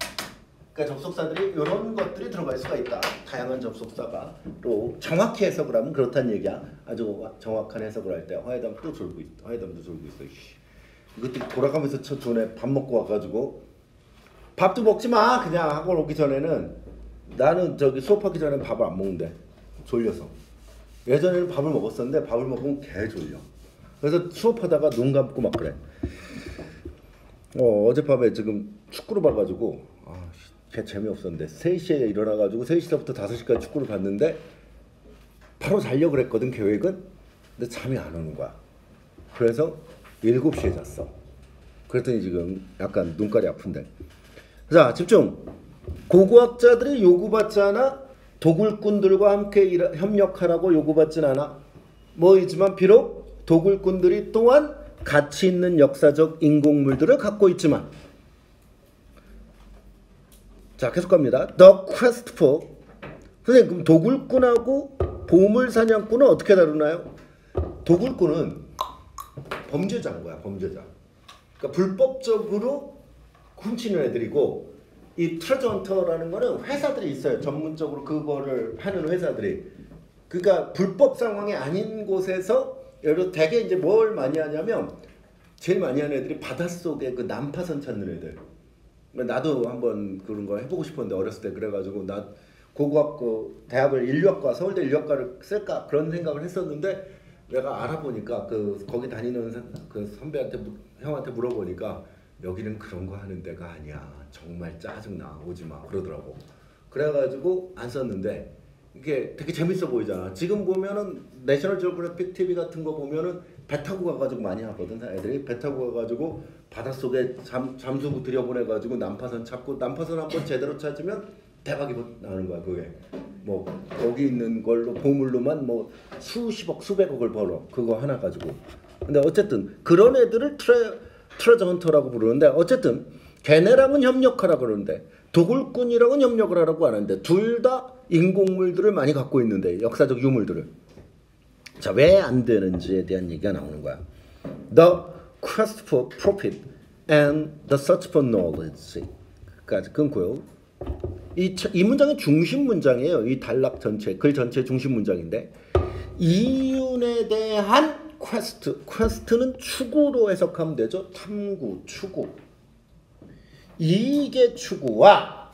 그러니까 접속사들이 이런 것들이 들어갈 수가 있다. 다양한 접속사가로 정확히 해석을 하면 그렇다는 얘기야. 아주 정확한 해석을 할 때 화해담 또 졸고 있. 화해담도 졸고 있어. 씨. 이것도 돌아가면서 저 전에 밥 먹고 와가지고 밥도 먹지 마! 그냥 학원 오기 전에는 나는 저기 수업하기 전에 밥을 안 먹는데 졸려서. 예전에는 밥을 먹었었는데 밥을 먹으면 개 졸려. 그래서 수업하다가 눈 감고 막 그래. 어 어젯밤에 지금 축구를 봐가지고 아 개 재미없었는데 3시에 일어나가지고 3시부터 5시까지 축구를 봤는데 바로 자려고 그랬거든 계획은. 근데 잠이 안 오는 거야. 그래서 7시에 잤어. 그랬더니 지금 약간 눈깔이 아픈데. 자 집중. 고고학자들이 요구받지 않아 도굴꾼들과 함께 일하, 협력하라고 요구받진 않아. 뭐이지만 비록 도굴꾼들이 또한 가치 있는 역사적 인공물들을 갖고 있지만. 자 계속 갑니다. The quest for 선생님 그럼 도굴꾼하고 보물사냥꾼은 어떻게 다루나요? 도굴꾼은 범죄자인 거야 범죄자 그러니까 불법적으로 훔치는 애들이고 이 트레저 헌터라는 거는 회사들이 있어요. 전문적으로 그거를 하는 회사들이. 그러니까 불법 상황이 아닌 곳에서 예를 들어 되게 이제 뭘 많이 하냐면 제일 많이 하는 애들이 바닷속에 그 난파선 찾는 애들. 나도 한번 그런 거 해보고 싶었는데 어렸을 때 그래가지고 나 고고학교 대학을 인류학과 서울대 인류학과를 쓸까 그런 생각을 했었는데 내가 알아보니까 그 거기 다니는 사- 그 선배한테 무- 형한테 물어보니까 여기는 그런 거 하는 데가 아니야. 정말 짜증나. 오지 마. 그러더라고. 그래가지고 안 썼는데 이게 되게 재밌어 보이잖아. 지금 보면은 내셔널 지오그래픽 TV 같은 거 보면은 배 타고 가가지고 많이 하거든. 애들이 배 타고 가가지고 바닷속에 잠, 잠수 들여보내가지고 난파선 찾고 난파선 한번 제대로 찾으면 대박이 나는 거야 그게. 뭐 거기 있는 걸로 보물로만 뭐 수십억 수백억을 벌어 그거 하나 가지고. 근데 어쨌든 그런 애들을 트레 트레저 헌터라고 부르는데 어쨌든 걔네랑은 협력하라 그러는데 도굴꾼이랑은 협력을 하라고 하는데 둘 다 인공물들을 많이 갖고 있는데 역사적 유물들을 자 왜 안 되는지에 대한 얘기가 나오는 거야. The quest for profit and the search for knowledge까지 끊고요. 이, 차- 이 문장의 중심 문장이에요. 이 단락 전체 글 전체 중심 문장인데 이윤에 대한 quest quest는 추구로 해석하면 되죠. 탐구 추구 이익의 추구와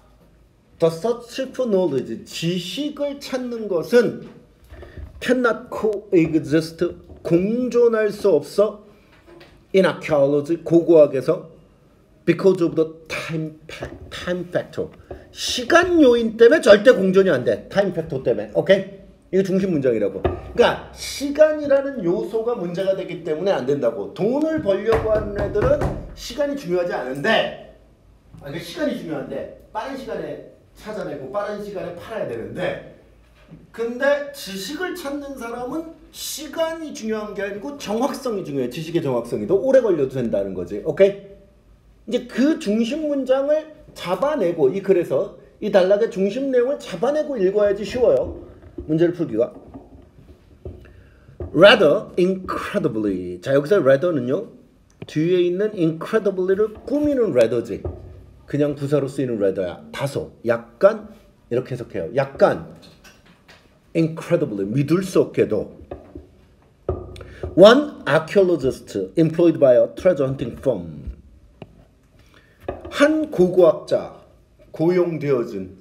the search for knowledge 지식을 찾는 것은 cannot coexist 공존할 수 없어 in archaeology 고고학에서 because of the time time factor 시간 요인 때문에 절대 공존이 안 돼. time factor 때문에. 오케이? 이거 중심 문장이라고. 그러니까 시간이라는 요소가 문제가 되기 때문에 안 된다고. 돈을 벌려고 하는 애들은 시간이 중요하지 않은데 아, 그러니까 시간이 중요한데 빠른 시간에 찾아내고 빠른 시간에 팔아야 되는데 근데 지식을 찾는 사람은 시간이 중요한 게 아니고 정확성이 중요해. 지식의 정확성이 더 오래 걸려도 된다는 거지. 오케이? 이제 그 중심 문장을 잡아내고 이 글에서 이 단락의 중심 내용을 잡아내고 읽어야지 쉬워요. 문제를 풀기가. rather incredibly. 자 여기서 rather는요. 뒤에 있는 incredibly를 꾸미는 rather지. 그냥 부사로 쓰이는 rather야. 다소, 약간 이렇게 해석해요. 약간 incredibly 믿을 수 없게도 one archaeologist employed by a treasure hunting firm 한 고고학자 고용되어진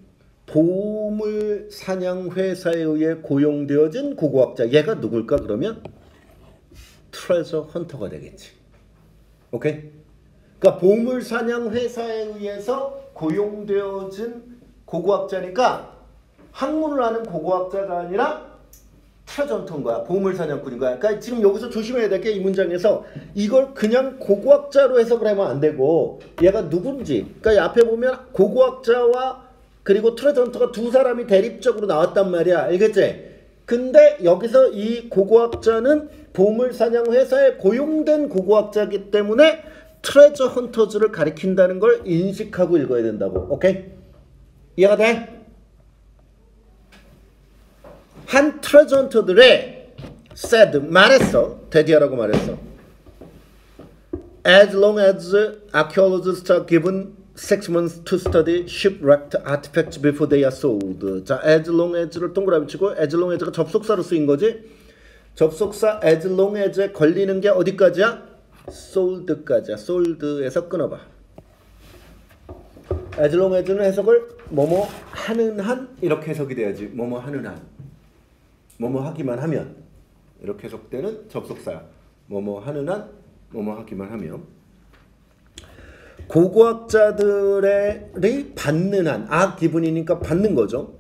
보물 사냥 회사에 의해 고용되어진 고고학자 얘가 누굴까 그러면 트레저 헌터가 되겠지. 오케이? 그러니까 보물 사냥 회사에 의해서 고용되어진 고고학자니까 학문을 하는 고고학자가 아니라 헌터인 거야. 보물 사냥꾼인 거야. 그러니까 지금 여기서 조심해야 될 게 이 문장에서 이걸 그냥 고고학자로 해석을 하면 안 되고 얘가 누군지. 그러니까 이 앞에 보면 고고학자와 그리고 트레저 헌터가 두 사람이 대립적으로 나왔단 말이야. 알겠지? 근데 여기서 이 고고학자는 보물 사냥 회사에 고용된 고고학자이기 때문에 트레저 헌터즈를 가리킨다는 걸 인식하고 읽어야 된다고. 오케이? 이해가 돼? 한 트레저 헌터들의 said 말했어. 대디하라고 말했어. As long as archaeologists are given six months to study shipwrecked artifacts before they are sold. 자, as long as를 동그라미 치고 as long as가 접속사로 쓰인 거지. 접속사 as long as에 걸리는 게 어디까지야? sold까지야. sold에서 끊어봐. as long as는 해석을 뭐뭐 하는 한 이렇게 해석이 돼야지. 뭐뭐 하는 한. 뭐뭐 하기만 하면 이렇게 해석되는 접속사야. 뭐뭐 하는 한, 뭐뭐 하기만 하면. 고고학자들의 받는 한, 아 기분이니까 받는 거죠.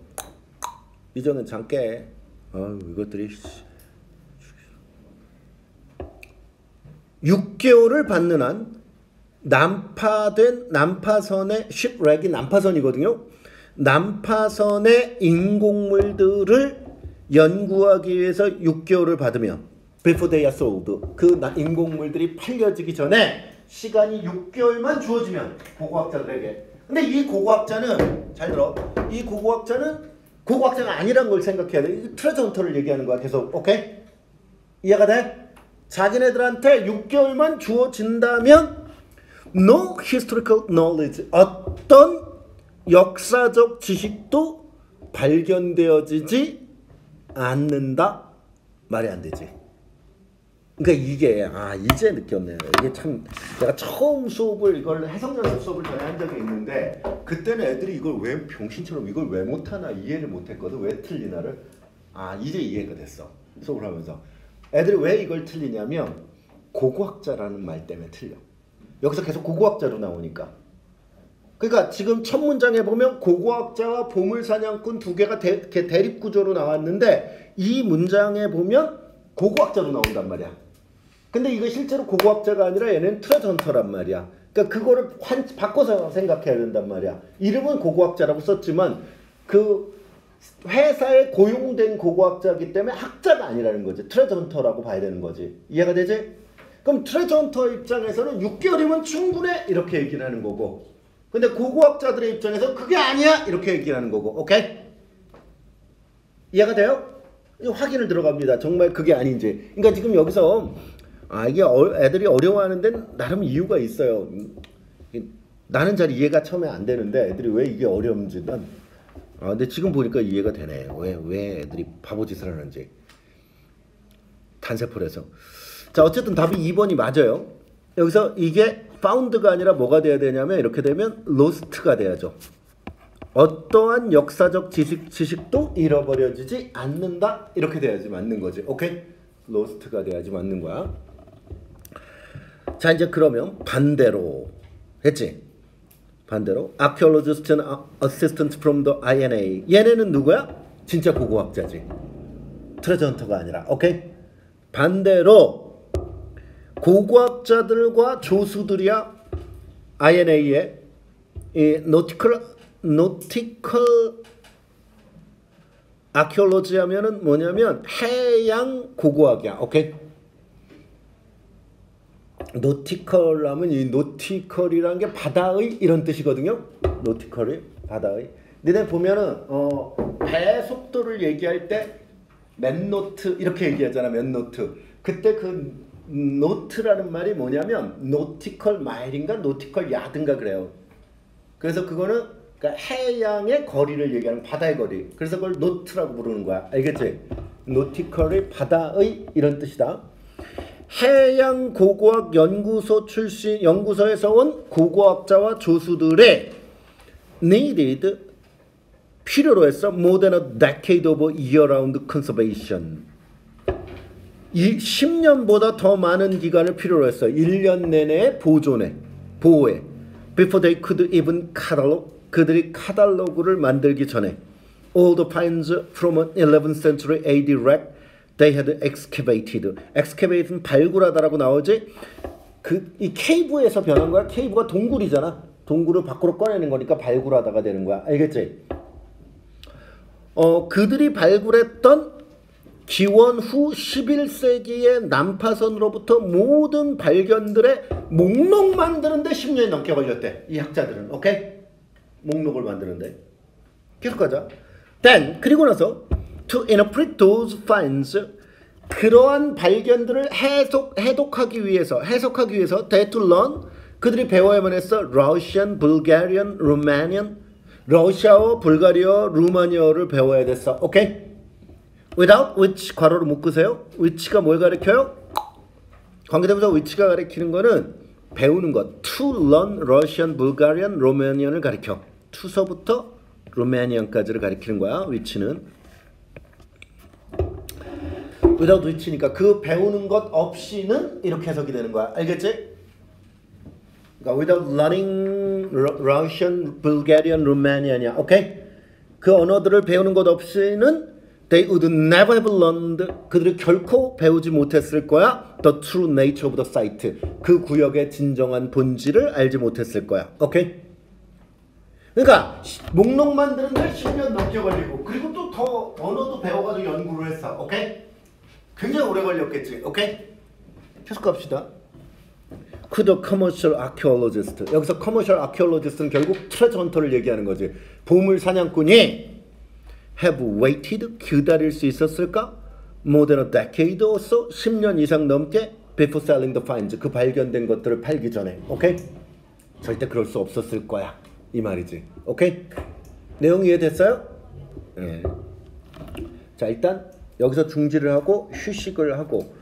이정은 잠깨. 아 이것들이 6개월을 받는 한 난파된 난파선의 shipwreck이 난파선이거든요. 난파선의 인공물들을 연구하기 위해서 6개월을 받으면 before they are sold 그 나- 인공물들이 팔려지기 전에 시간이 6개월만 주어지면 고고학자들에게 근데 이 고고학자는 잘 들어 이 고고학자는 고고학자가 아니란 걸 생각해야 돼이 트레저 헌터를 얘기하는 거야 계속 오케이? 이해가 돼? 자기네들한테 6개월만 주어진다면 no historical knowledge 어떤 역사적 지식도 발견되어지지 않는다 말이 안 되지. 그러니까 이게 아 이제 느꼈네요. 이게 참 내가 처음 수업을 이걸 해성연수 수업을 전에 한 적이 있는데 그때는 애들이 이걸 왜 병신처럼 이걸 왜 못하나 이해를 못했거든. 왜 틀리나를 아 이제 이해가 됐어. 수업을 하면서 애들이 왜 이걸 틀리냐면 고고학자라는 말 때문에 틀려. 여기서 계속 고고학자로 나오니까. 그러니까 지금 첫 문장에 보면 고고학자와 보물사냥꾼 두 개가 대, 이렇게 대립 구조로 나왔는데 이 문장에 보면 고고학자로 나온단 말이야. 근데 이거 실제로 고고학자가 아니라 얘는 트레전터란 말이야. 그러니까 그거를 환, 바꿔서 생각해야 된단 말이야. 이름은 고고학자라고 썼지만 그 회사에 고용된 고고학자이기 때문에 학자가 아니라는 거지. 트레전터라고 봐야 되는 거지. 이해가 되지? 그럼 트레전터 입장에서는 6개월이면 충분해 이렇게 얘기를 하는 거고 근데 고고학자들의 입장에서 그게 아니야 이렇게 얘기를 하는 거고 오케이? 이해가 돼요? 확인을 들어갑니다. 정말 그게 아닌지. 그러니까 지금 여기서 아 이게 어- 애들이 어려워하는 데는 나름 이유가 있어요. 나는 잘 이해가 처음에 안 되는데 애들이 왜 이게 어려운지 난 아, 근데 지금 보니까 이해가 되네. 왜, 왜 애들이 바보짓을 하는지. 단세포에서. 자, 어쨌든 답이 2번이 맞아요. 여기서 이게 found가 아니라 뭐가 돼야 되냐면 이렇게 되면 lost가 돼야죠. 어떠한 역사적 지식, 지식도 잃어버려지지 않는다. 이렇게 돼야지 맞는 거지. 오케이? lost가 돼야지 맞는 거야. 자, 이제 그러면 반대로 했지? 반대로 archaeologist and assistant from the INA 얘네는 누구야? 진짜 고고학자지 트레저 헌터가 아니라 오케이? 반대로 고고학자들과 조수들이야 INA의 이 nautical nautical archaeology 하면은 뭐냐면 해양 고고학이야 오케이? nautical 하면 이 nautical이라는 게 바다의 이런 뜻이거든요. nautical이 바다의. 니네 보면은 어, 배 속도를 얘기할 때 몇 노트 이렇게 얘기하잖아. 몇 노트. 그때 그 노트라는 말이 뭐냐면 nautical mile인가 nautical yard인가 그래요. 그래서 그거는 그러니까 해양의 거리를 얘기하는 바다의 거리. 그래서 그걸 노트라고 부르는 거야. 알겠지? 노티컬이 바다의 이런 뜻이다. 해양 고고학 연구소 출신 연구소에서 온 고고학자와 조수들의 needed 필요로 했어 more than a decade of year-round conservation. 이 10년보다 더 많은 기간을 필요로 했어. 1년 내내 보존해, 보호해. Before they could even catalog, 그들이 카탈로그를 만들기 전에 all the finds from an 11th century AD wreck they had excavated. excavate는 발굴하다라고 나오지. 그 이 케이브에서 변한 거야. 케이브가 동굴이잖아. 동굴을 밖으로 꺼내는 거니까 발굴하다가 되는 거야. 알겠지? 어, 그들이 발굴했던 기원 후 11세기의 난파선으로부터 모든 발견들의 목록 만드는데 10년이 넘게 걸렸대. 이 학자들은. 오케이? 목록을 만드는데. 계속 가자. Then 그리고 나서 to interpret those finds 그러한 발견들을 해석 해독하기 위해서 해석하기 위해서 they to learn 그들이 배워야만 했어 Russian, Bulgarian, Romanian 러시아어, 불가리어, 루마니어를 배워야 됐어. 오케이? Without which 괄호로 묶으세요. which가 뭘 가리켜요? 관계대명사 which가 가리키는 거는 배우는 것. to learn Russian, Bulgarian, Romanian을 가리켜. to서부터 Romanian까지를 가리키는 거야. which는 without which니까 그 배우는 것 없이는 이렇게 해석이 되는 거야. 알겠지? 그러니까 without learning Russian, Bulgarian, Romanian이야. 오케이? 그 언어들을 배우는 것 없이는 they would never have learned 그들이 결코 배우지 못했을 거야. the true nature of the site. 그 구역의 진정한 본질을 알지 못했을 거야. 오케이? 그러니까 목록 만드는 데 10년 넘게 걸리고 그리고 또 더 언어도 배워가지고 연구를 했어. 오케이? 굉장히 오래 걸렸겠지. 오케이? 계속 갑시다. Could commercial archaeologist 여기서 commercial archaeologist는 결국 treasure hunter를 얘기하는 거지 보물 사냥꾼이 have waited 기다릴 수 있었을까? more than a decade or so 10년 이상 넘게 before selling the finds 그 발견된 것들을 팔기 전에 오케이? 절대 그럴 수 없었을 거야 이 말이지 오케이? 내용 이해됐어요? 예. 자 일단 여기서 중지를 하고 휴식을 하고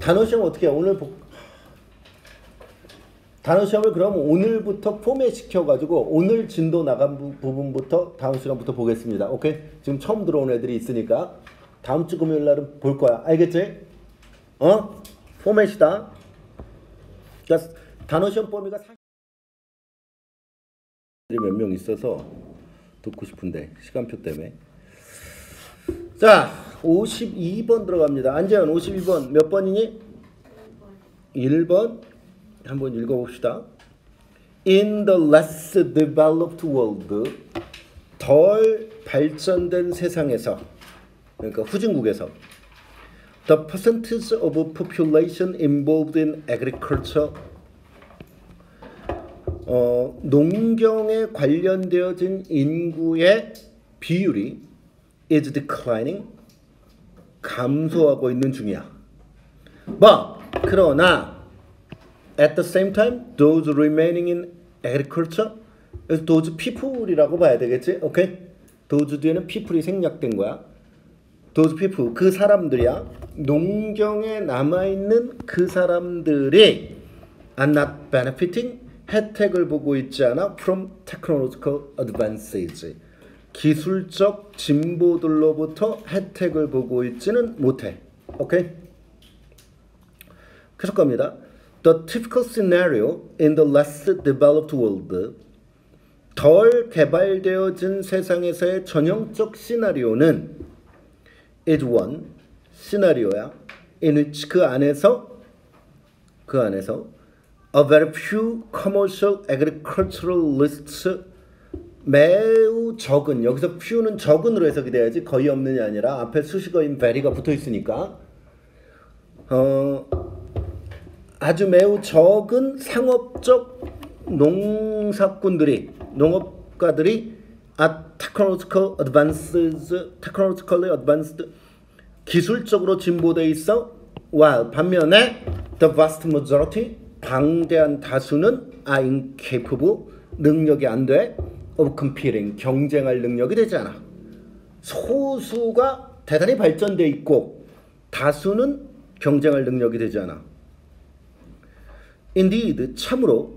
단어 시험 어떻게 해? 오늘 복... 단어 시험을 그럼 오늘부터 포맷 시켜가지고 오늘 진도 나간 부, 부분부터 다음 시간부터 보겠습니다. 오케이? 지금 처음 들어온 애들이 있으니까 다음 주 금요일 날은 볼 거야. 알겠지? 어? 포맷이다. 그러니까 단어 시험 범위가 사실 몇명 있어서 듣고 싶은데 시간표 때문에. 자, 52번 들어갑니다. 안재현 52번 몇 번이니? 1번 한번 읽어봅시다. In the less developed world, 덜 발전된 세상에서, 그러니까 후진국에서, the percentage of population involved in agriculture, 어, 농경에 관련되어진 인구의 비율이 is declining, 감소하고 있는 중이야. But 그러나 at the same time those remaining in agriculture those people이라고 봐야 되겠지 오케이 those 뒤에는 people이 생략된 거야 those people 그 사람들이야 농경에 남아있는 그 사람들이 are not benefiting 혜택을 보고 있지 않아 from technological advances 기술적 진보들로부터 혜택을 보고 있지는 못해 오케이 계속 갑니다 The typical scenario in the less developed world 덜 개발되어진 세상에서의 전형적 시나리오는 is one 시나리오야 in which 그 안에서 그 안에서 a very few commercial agriculturalists 매우 적은 여기서 few는 적은으로 해석이 돼야지 거의 없는이 아니라 앞에 수식어인 very가 붙어 있으니까 어 아주 매우 적은 상업적 농사꾼들이 농업가들이 are technological advances, technologically advanced 기술적으로 진보돼 있어. while 반면에 the vast majority 방대한 다수는 are incapable 능력이 안 돼. of competing 경쟁할 능력이 되지 않아. 소수가 대단히 발전돼 있고 다수는 경쟁할 능력이 되지 않아. Indeed, 참으로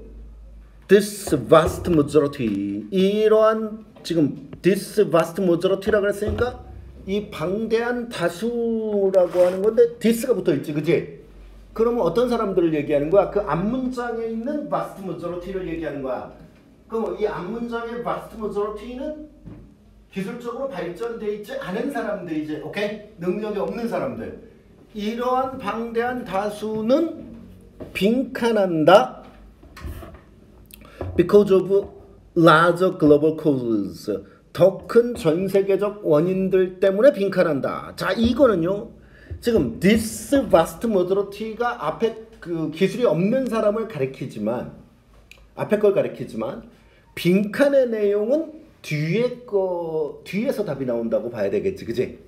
this vast majority 이러한 지금 this vast majority라고 했으니까 이 방대한 다수라고 하는 건데 this가 붙어 있지, 그지? 그러면 어떤 사람들을 얘기하는 거야? 그 앞문장에 있는 vast majority를 얘기하는 거야. 그럼 이 앞문장의 vast majority는 기술적으로 발전돼 있지 않은 사람들이지, 오케이? 능력이 없는 사람들. 이러한 방대한 다수는 빈칸한다. because of larger global causes. 더 큰 전 세계적 원인들 때문에 빈칸한다. 자, 이거는요. 지금 this vast majority가 앞에 그 기술이 없는 사람을 가리키지만 앞에 걸 가리키지만 빈칸의 내용은 뒤에 거 뒤에서 답이 나온다고 봐야 되겠지. 그지?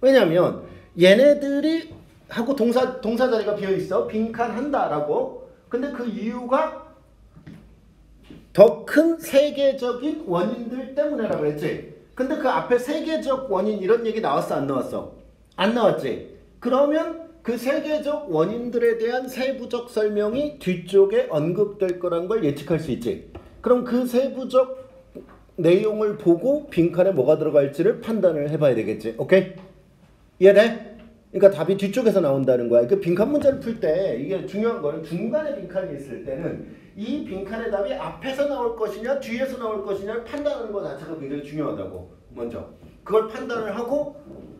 왜냐면 얘네들이 하고 동사 동사 자리가 비어 있어. 빈칸 한다라고. 근데 그 이유가 더 큰 세계적인 원인들 때문에라고 했지. 근데 그 앞에 세계적 원인 이런 얘기 나왔어 안 나왔어? 안 나왔지. 그러면 그 세계적 원인들에 대한 세부적 설명이 뒤쪽에 언급될 거란 걸 예측할 수 있지. 그럼 그 세부적 내용을 보고 빈칸에 뭐가 들어갈지를 판단을 해봐야 되겠지. 오케이? 이해돼? 그러니까 답이 뒤쪽에서 나온다는 거야. 그 빈칸 문제를 풀 때 이게 중요한 거는 중간에 빈칸이 있을 때는 이 빈칸의 답이 앞에서 나올 것이냐 뒤에서 나올 것이냐를 판단하는 것 자체가 굉장히 중요하다고. 먼저 그걸 판단을 하고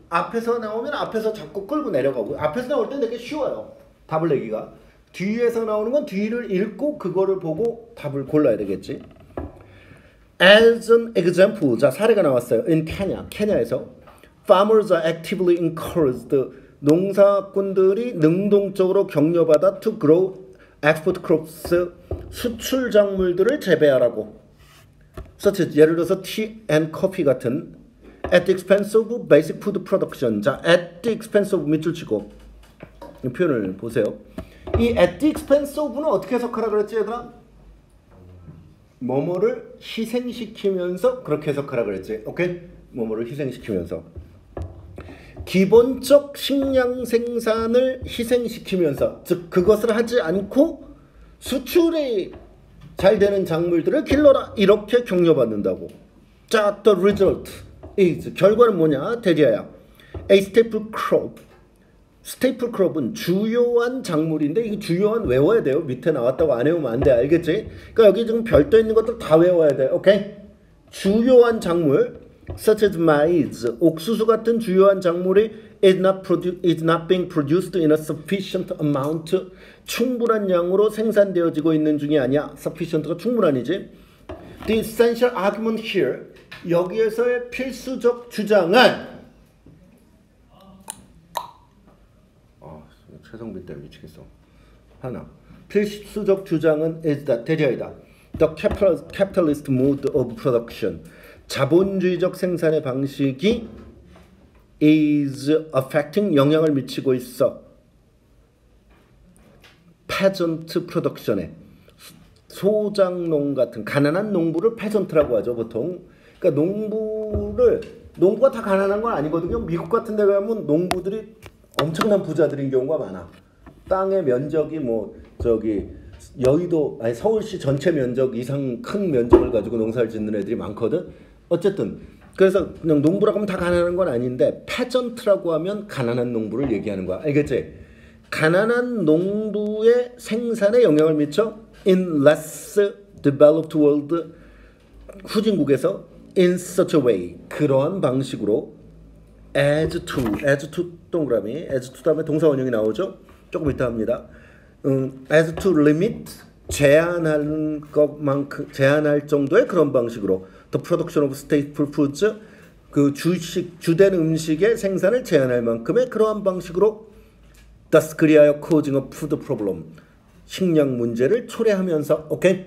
앞에서 나오면 앞에서 자꾸 끌고 내려가고 앞에서 나올 땐 되게 쉬워요. 답을 내기가. 뒤에서 나오는 건 뒤를 읽고 그거를 보고 답을 골라야 되겠지. As an example, 자 사례가 나왔어요. In Kenya, 케냐에서 farmers are actively encouraged. 농사꾼들이 능동적으로 격려받아 to grow export crops 수출 작물들을 재배하라고. such as 예를 들어서 tea and coffee 같은 at the expense of basic food production. 자, at the expense of 밑줄 치고 이 표현을 보세요. 이 at the expense of는 어떻게 해석하라 그랬지 얘들아? 뭐뭐를 희생시키면서 그렇게 해석하라 그랬지. 오케이? 뭐뭐를 희생시키면서 기본적 식량 생산을 희생시키면서 즉 그것을 하지 않고 수출이 잘 되는 작물들을 길러라 이렇게 격려받는다고. 자, the result is 결과는 뭐냐? 대리야. A staple crop. 스테이플 크롭은 주요한 작물인데 이게 주요한 외워야 돼요. 밑에 나왔다고 안 외우면 안 돼. 알겠지? 그러니까 여기 지금 별도 있는 것들 다 외워야 돼. 오케이? 주요한 작물 such as maize, 옥수수 같은 주요한 작물이 is not produ- is not being produced in a sufficient amount 충분한 양으로 생산되어지고 있는 중이 아니야. sufficient가 충분한이지. The essential argument here 여기에서의 필수적 주장은 아, 최성빈 때문에 미치겠어. 하나. 필수적 주장은 is that 대리이다. The capital- capitalist mode of production. 자본주의적 생산의 방식이 is affecting 영향을 미치고 있어. peasant production에 소장농 같은 가난한 농부를 peasant라고 하죠 보통. 그러니까 농부를 농부가 다 가난한 건 아니거든요. 미국 같은 데 가면 농부들이 엄청난 부자들인 경우가 많아. 땅의 면적이 뭐 저기 여의도 아니 서울시 전체 면적 이상 큰 면적을 가지고 농사를 짓는 애들이 많거든. 어쨌든 그래서 그냥 농부라고 하면 다 가난한 건 아닌데 peasant라고 하면 가난한 농부를 얘기하는 거야. 알겠지? 가난한 농부의 생산에 영향을 미쳐 in less developed world 후진국에서 in such a way 그러한 방식으로 as to as to 동그라미 as to 다음에 동사 원형이 나오죠. 조금 이따 합니다. 음, as to limit 제한하는 것만큼 제한할 정도의 그런 방식으로 the production of staple foods 그 주식 주된 음식의 생산을 제한할 만큼의 그러한 방식으로 thus 그리하여 causing a food 식량 문제를 초래하면서 오케이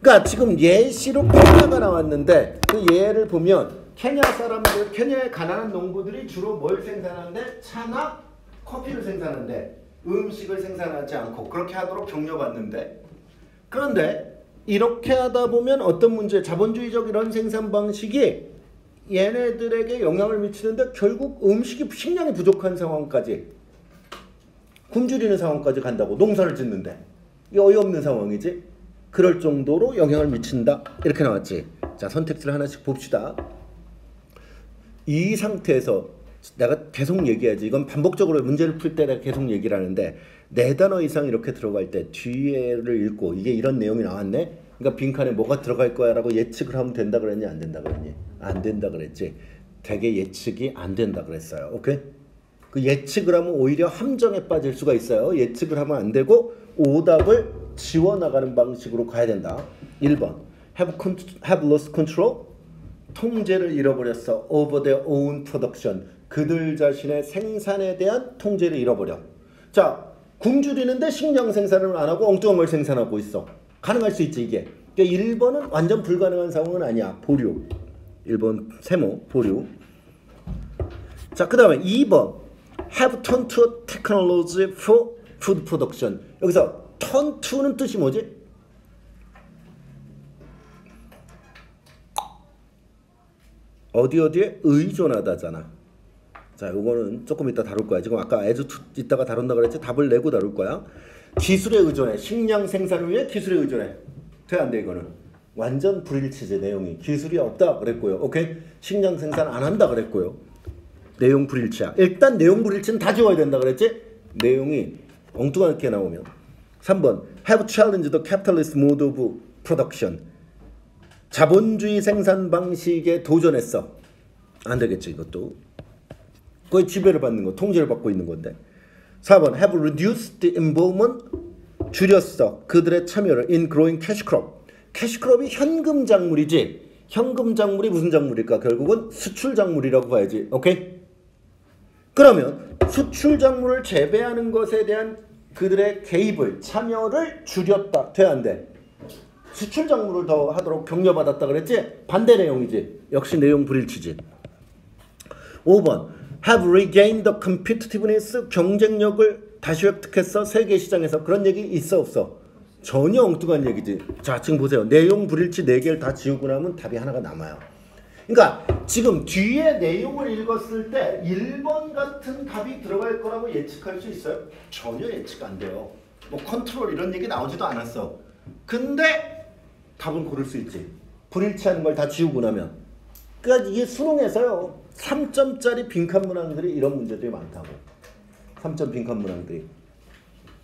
그러니까 지금 예시로 케냐가 나왔는데 그 예를 보면 케냐 사람들 케냐의 가난한 농부들이 주로 뭘 생산하는데? 차나 커피를 생산하는데 음식을 생산하지 않고 그렇게 하도록 격려받는데. 그런데 이렇게 하다 보면 어떤 문제, 자본주의적 이런 생산 방식이 얘네들에게 영향을 미치는데 결국 음식이 식량이 부족한 상황까지 굶주리는 상황까지 간다고 농사를 짓는데 이 어이없는 상황이지. 그럴 정도로 영향을 미친다. 이렇게 나왔지. 자 선택지를 하나씩 봅시다. 이 상태에서 내가 계속 얘기하지. 이건 반복적으로 문제를 풀 때 내가 계속 얘기를 하는데 네 단어 이상 이렇게 들어갈 때 뒤에를 읽고 이게 이런 내용이 나왔네. 그러니까 빈칸에 뭐가 들어갈 거야라고 예측을 하면 된다 그랬니 안 된다 그랬니? 안 된다 그랬지. 되게 예측이 안 된다 그랬어요. 오케이? 그 예측을 하면 오히려 함정에 빠질 수가 있어요. 예측을 하면 안 되고 오답을 지워 나가는 방식으로 가야 된다. 1번. have, con- have lost control 통제를 잃어버렸어. over their own production. 그들 자신의 생산에 대한 통제를 잃어버려. 자, 굶주리는데 식량 생산을 안 하고 엉뚱한 걸 생산하고 있어. 가능할 수 있지 이게. 그러니까 1번은 완전 불가능한 상황은 아니야. 보류. 1번 세모 보류. 자, 그다음에 2번 have turned to technology for food production. 여기서 turn to는 뜻이 뭐지? 어디 어디에 의존하다잖아. 자, 요거는 조금 이따 다룰 거야. 지금 아까 as to 이따가 다룬다 그랬지? 답을 내고 다룰 거야. 기술에 의존해. 식량 생산을 위해 기술에 의존해. 돼 안 돼 이거는. 완전 불일치제 내용이. 기술이 없다 그랬고요. 오케이? 식량 생산 안 한다 그랬고요. 내용 불일치야. 일단 내용 불일치는 다 지워야 된다 그랬지? 내용이 엉뚱하게 나오면. 3번 have challenged the capitalist mode of production. 자본주의 생산 방식에 도전했어. 안 되겠지 이것도. 거의 지배를 받는 거, 통제를 받고 있는 건데. 4번 have reduced the involvement 줄였어. 그들의 참여를 in growing cash crop. cash crop이 현금 작물이지. 현금 작물이 무슨 작물일까? 결국은 수출 작물이라고 봐야지. 오케이? 그러면 수출 작물을 재배하는 것에 대한 그들의 개입을 참여를 줄였다. 돼안 돼? 수출 작물을 더 하도록 격려받았다 그랬지? 반대 내용이지. 역시 내용 불일치지. 5번 have regained the competitiveness 경쟁력을 다시 획득했어 세계 시장에서 그런 얘기 있어 없어? 전혀 엉뚱한 얘기지. 자 지금 보세요. 내용 불일치 4개를 다 지우고 나면 답이 하나가 남아요. 그러니까 지금 뒤에 내용을 읽었을 때 1번 같은 답이 들어갈 거라고 예측할 수 있어요? 전혀 예측 안 돼요. 뭐 컨트롤 이런 얘기 나오지도 않았어. 근데 답은 고를 수 있지. 불일치하는 걸 다 지우고 나면. 그러니까 이게 수능에서요 3점짜리 빈칸 문항들이 이런 문제들이 많다고. 3점 빈칸 문항들이.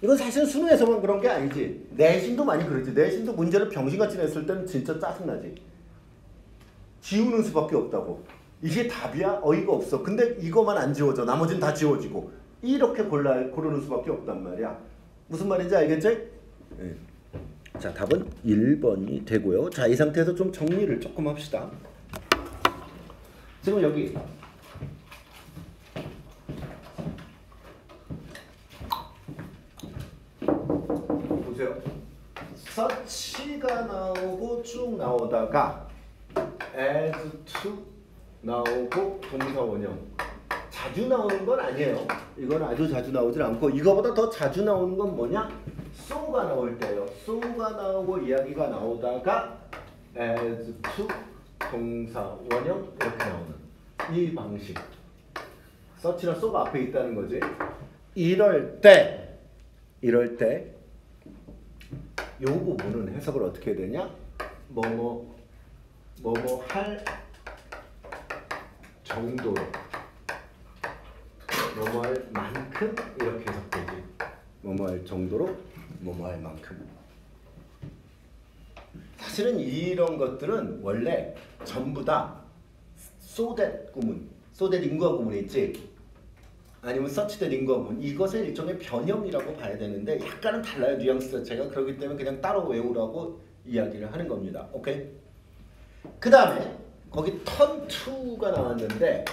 이건 사실 수능에서만 그런 게 아니지. 내신도 많이 그러지. 내신도 문제를 병신같이 냈을 때는 진짜 짜증나지. 지우는 수밖에 없다고. 이게 답이야? 어이가 없어. 근데 이거만 안 지워져. 나머지는 다 지워지고. 이렇게 골라, 고르는 수밖에 없단 말이야. 무슨 말인지 알겠지? 네. 자 답은 1번이 되고요. 자 이 상태에서 좀 정리를 조금 합시다 지금 여기 보세요. 서치가 나오고 쭉 나오다가 as to 나오고 동사 원형 자주 나오는 건 아니에요. 이건 아주 자주 나오질 않고 이거보다 더 자주 나오는 건 뭐냐? so가 나올 때요. so가 나오고 이야기가 나오다가 as to 동사 원형 이렇게 나오는 이 방식. 서치나 so가 앞에 있다는 거지. 이럴 때 이럴 때 요 부분은 해석을 어떻게 해야 되냐? 뭐뭐 뭐뭐 할 정도로 뭐뭐 할 만큼 이렇게 해석되지. 뭐뭐 할 정도로 뭐뭐 할 만큼. 사실은 이런 것들은 원래 전부 다 소댓 구문, 소댓 인과 구문이 있지. 아니면 서치대 링거문. 이것의 일종의 변형이라고 봐야 되는데 약간은 달라요 뉘앙스 자체가. 그렇기 때문에 그냥 따로 외우라고 이야기를 하는 겁니다. 오케이? 그 다음에 거기 turn to가 나왔는데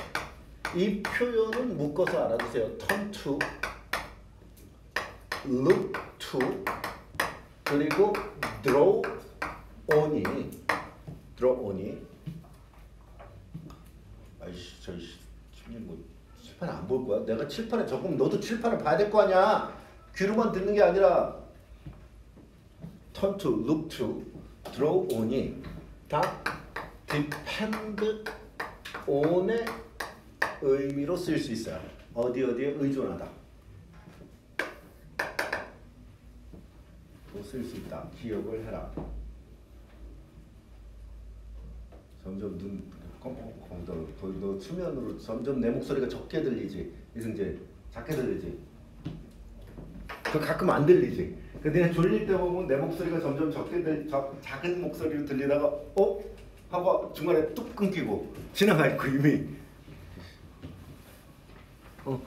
이 표현은 묶어서 알아두세요. turn to, look to 그리고 draw draw on이 아이씨 저이 뭐 칠판 안 볼 거야? 내가 칠판에 적으면 너도 칠판을 봐야 될 거 아니야. 귀로만 듣는 게 아니라 turn to, look to, draw on이 다 depend on의 의미로 쓸수 있어요. 어디 어디에 의존하다. 쓸수 있다. 기억을 해라. 점점 눈 껌껌껌 너, 너, 너 수면으로 점점 내 목소리가 적게 들리지. 이승재 작게 들리지. 그 가끔 안 들리지. 근데 내가 졸릴 때 보면 내 목소리가 점점 적게 들 적, 작은 목소리로 들리다가 어? 하고 중간에 뚝 끊기고 지나가 있고 이미. 어.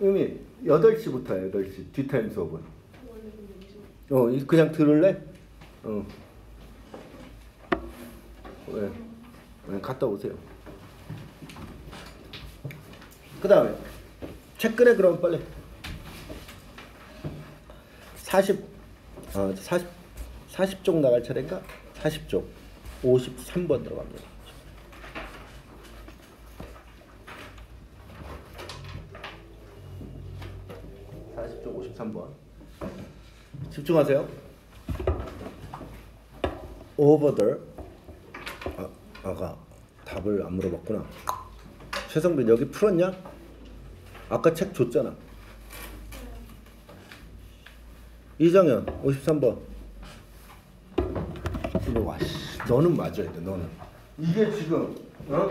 이미 8시부터야 8시 뒷타임 수업은. 어 이- 그냥 들을래? 어 왜? 네, 갔다 오세요. 그 다음에 책 꺼내 그럼 빨리. 40, 어, 40, 40쪽 나갈 차례인가? 40쪽. 53번 들어갑니다. (40쪽) (53번) 집중하세요 over the 아, 아까 답을 안 물어봤구나. 최성빈 여기 풀었냐? 아까 책 줬잖아. 이정현 53번. 이리 와. 씨. 너는 맞아야 돼. 너는. 이게 지금 어?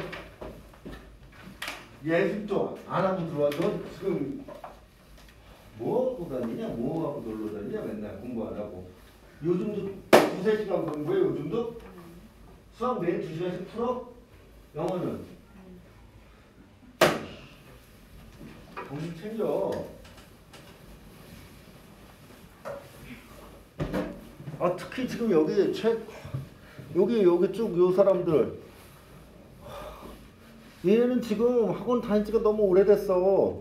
예습도 안 하고 들어와. 너 지금 뭐 하고 다니냐? 뭐 하고 놀러 다니냐? 맨날 공부 안 하고. 요즘도 두세 시간 공부해. 요즘도 수학 매일 두 시간씩 풀어. 영어는 정신 챙겨. 아 특히 지금 여기 책 여기 여기 쭉 요 사람들 얘는 지금 학원 다닌 지가 너무 오래됐어.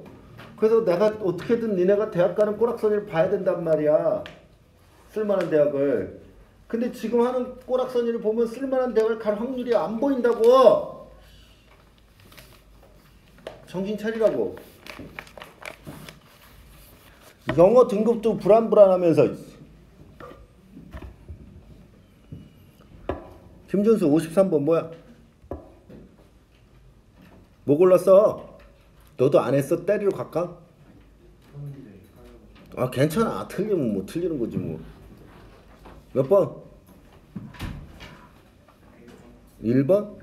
그래서 내가 어떻게든 니네가 대학 가는 꼬락서니를 봐야 된단 말이야. 쓸만한 대학을. 근데 지금 하는 꼬락서니를 보면 쓸만한 대학을 갈 확률이 안 보인다고. 정신 차리라고. 영어 등급도 불안불안하면서. 김준수 53번 뭐야? 뭐 골랐어? 너도 안 했어? 때리러 갈까? 아 괜찮아 틀리면 뭐 틀리는 거지 뭐 몇 번? 1번?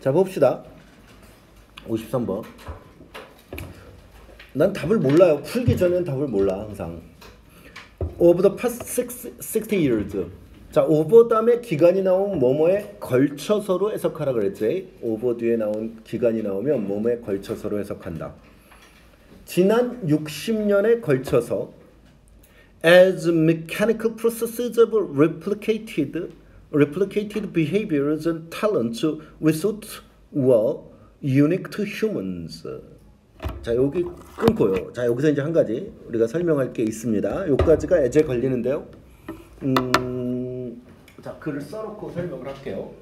자 봅시다. 53번. 난 답을 몰라요. 풀기 전에는 답을 몰라 항상. Over the past six, 60 years. 자 over 기간이 나오면 뭐뭐에 걸쳐서로 해석하라 그랬지? Over 뒤에 나온 기간이 나오면 뭐뭐에 걸쳐서로 해석한다. 지난 60년에 걸쳐서 as mechanical processes of replicated replicated behaviors and talents we thought were unique to humans. 자 여기 끊고요. 자 여기서 이제 한 가지 우리가 설명할 게 있습니다. 요까지가 애제 걸리는데요. 음, 자 글을 써놓고 설명을 할게요.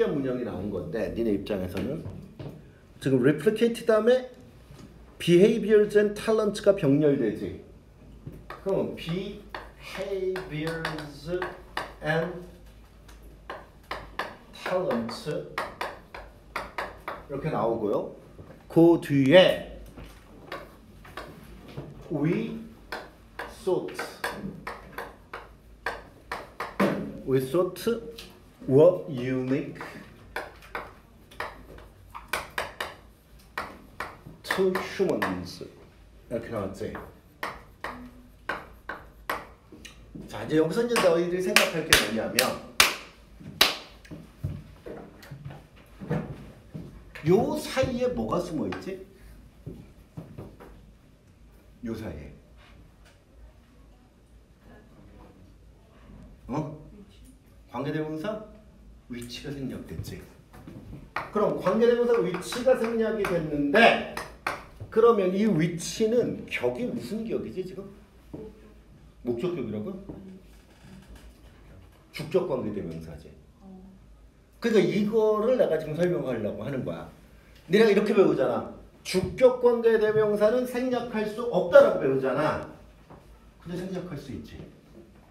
특이한 문형이 나온 건데 니네 입장에서는 지금 replicate 다음에 behaviors and talents가 병렬되지. 그럼 behaviors and talents 이렇게 나오고요. 그 뒤에 we thought we thought were unique to humans 이렇게 나왔지. 자 이제 여기서 이제 너희들이 생각할 게 뭐냐면 요 사이에 뭐가 숨어 있지? 요 사이에 어? 관계대명사 위치가 생략됐지. 그럼 관계대명사 위치가 생략이 됐는데 그러면 이 위치는 격이 무슨 격이지 지금? 목적격이라고? 주격 관계 대명사지. 어. 그러니까 이거를 내가 지금 설명하려고 하는 거야. 내가 이렇게 배우잖아. 주격 관계 대명사는 생략할 수 없다라고 배우잖아. 근데 생략할 수 있지.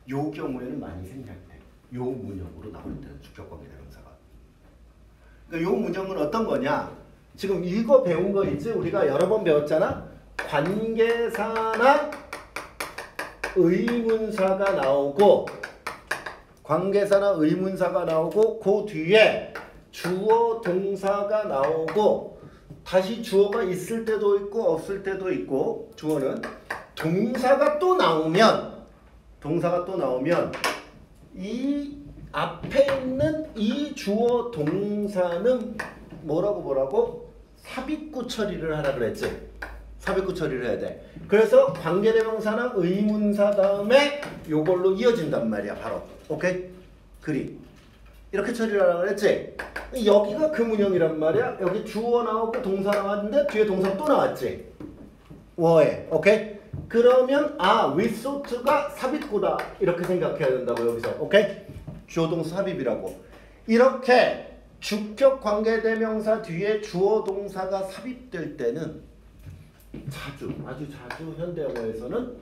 요 경우에는 많이 생략돼. 요 문형으로 나올 때는 주격 관계 대명사가. 그러니까 요 문형은 어떤 거냐? 지금 이거 배운 거 있지? 우리가 여러 번 배웠잖아. 관계사나 의문사가 나오고 관계사나 의문사가 나오고 그 뒤에 주어 동사가 나오고 다시 주어가 있을 때도 있고 없을 때도 있고 주어는 동사가 또 나오면 동사가 또 나오면 이 앞에 있는 이 주어 동사는 뭐라고 뭐라고 삽입구 처리를 하라 그랬지. 삽입구 처리를 해야 돼. 그래서 관계대명사나 의문사 다음에 요걸로 이어진단 말이야, 바로. 오케이? 그리. 이렇게 처리를 하라 그랬지. 여기가 그 문형이란 말이야. 여기 주어 나오고 동사 나왔는데 뒤에 동사 또 나왔지. 워에. 오케이? 그러면 아, 위소트가 삽입구다. 이렇게 생각해야 된다고 여기서. 오케이? 주어 동사 삽입이라고. 이렇게 주격 관계대명사 뒤에 주어 동사가 삽입될 때는 자주 아주 자주 현대 영어에서는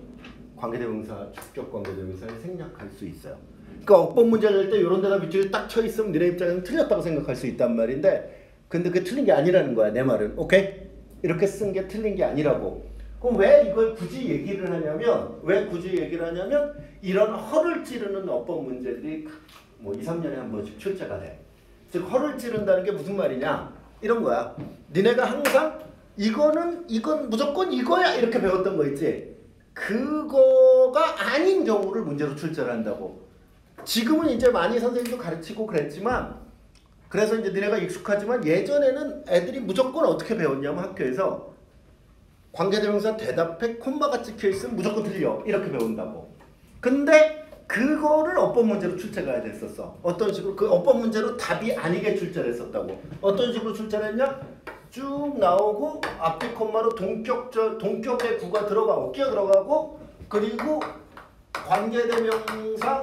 관계대명사 주격 관계대명사를 생략할 수 있어요. 그러니까 어법 문제를 낼때 이런 데다 밑줄이 딱 쳐 있으면 너네 입장에서는 틀렸다고 생각할 수 있단 말인데 근데 그게 틀린 게 아니라는 거야 내 말은 오케이 이렇게 쓴 게 틀린 게 아니라고 그럼 왜 이걸 굳이 얘기를 하냐면 왜 굳이 얘기를 하냐면 이런 허를 찌르는 어법 문제들이 뭐 2, 3년에 한 번씩 출제가 돼. 즉 허를 찌른다는 게 무슨 말이냐 이런 거야. 니네가 항상 이거는 이건 무조건 이거야 이렇게 배웠던 거 있지. 그거가 아닌 경우를 문제로 출제를 한다고. 지금은 이제 많이 선생님도 가르치고 그랬지만 그래서 이제 니네가 익숙하지만 예전에는 애들이 무조건 어떻게 배웠냐면 학교에서 관계대명사 대답에 콤마가 찍혀 있으면 무조건 틀려 이렇게 배운다고. 근데 그거를 어법 문제로 출제가 됐었어. 어떤 식으로 그 어법 문제로 답이 아니게 출제를 했었다고. 어떤 식으로 출제를 했냐? 쭉 나오고 앞뒤 콤마로 동격절 동격의 구가 들어가고 끼어 들어가고 그리고 관계대명사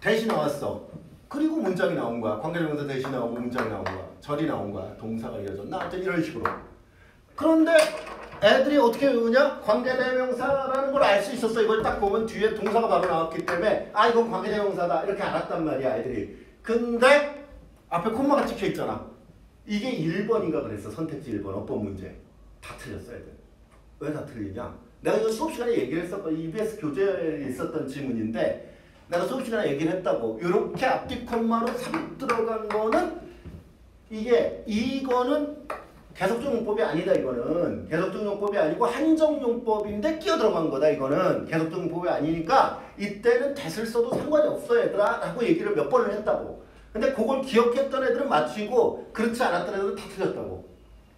대신 나왔어. 그리고 문장이 나온 거야. 관계대명사 대신 나오고 문장이 나온 거야. 절이 나온 거야. 동사가 이어졌나? 이런 식으로. 그런데 애들이 어떻게 외우냐? 관계대명사라는 걸 알 수 있었어. 이걸 딱 보면 뒤에 동사가 바로 나왔기 때문에 아 이건 관계대명사다 이렇게 알았단 말이야 애들이. 근데 앞에 콤마가 찍혀 있잖아. 이게 1번인가 그랬어. 선택지 1번 어법 문제. 다 틀렸어 애들. 왜 다 틀리냐? 내가 이거 수업 시간에 얘기를 했었던 EBS 교재에 있었던 질문인데 내가 수업 시간에 얘기를 했다고. 이렇게 앞뒤 콤마로 삽입 들어간 거는 이게 이거는 계속적 용법이 아니다 이거는. 계속적 용법이 아니고 한정 용법인데 끼어 들어간 거다 이거는. 계속적 용법이 아니니까 이때는 대을 써도 상관이 없어 얘들아. 라고 얘기를 몇 번을 했다고. 근데 그걸 기억했던 애들은 맞추고 그렇지 않았던 애들은 다 틀렸다고.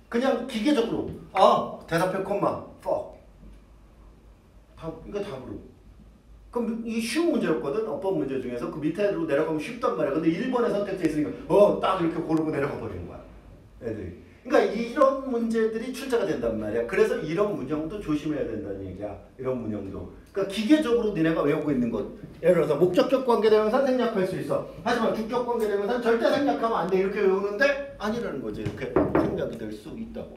그냥 기계적으로 아 대답해 콤마 fuck. 다 이거 답으로 그럼 이 쉬운 문제였거든 어법 문제 중에서 그 밑에로 내려가면 쉽단 말이야 근데 1번에 선택돼 있으니까 어 딱 이렇게 고르고 내려가 버리는 거야 애들이 그러니까 이런 문제들이 출제가 된단 말이야. 그래서 이런 문형도 조심해야 된다는 얘기야. 이런 문형도. 그러니까 기계적으로 니네가 외우고 있는 것. 예를 들어서 목적격 관계대명사 생략할 수 있어. 하지만 주격 관계대명사 절대 생략하면 안 돼. 이렇게 외우는데 아니라는 거지. 이렇게 생략이 될 수 있다고.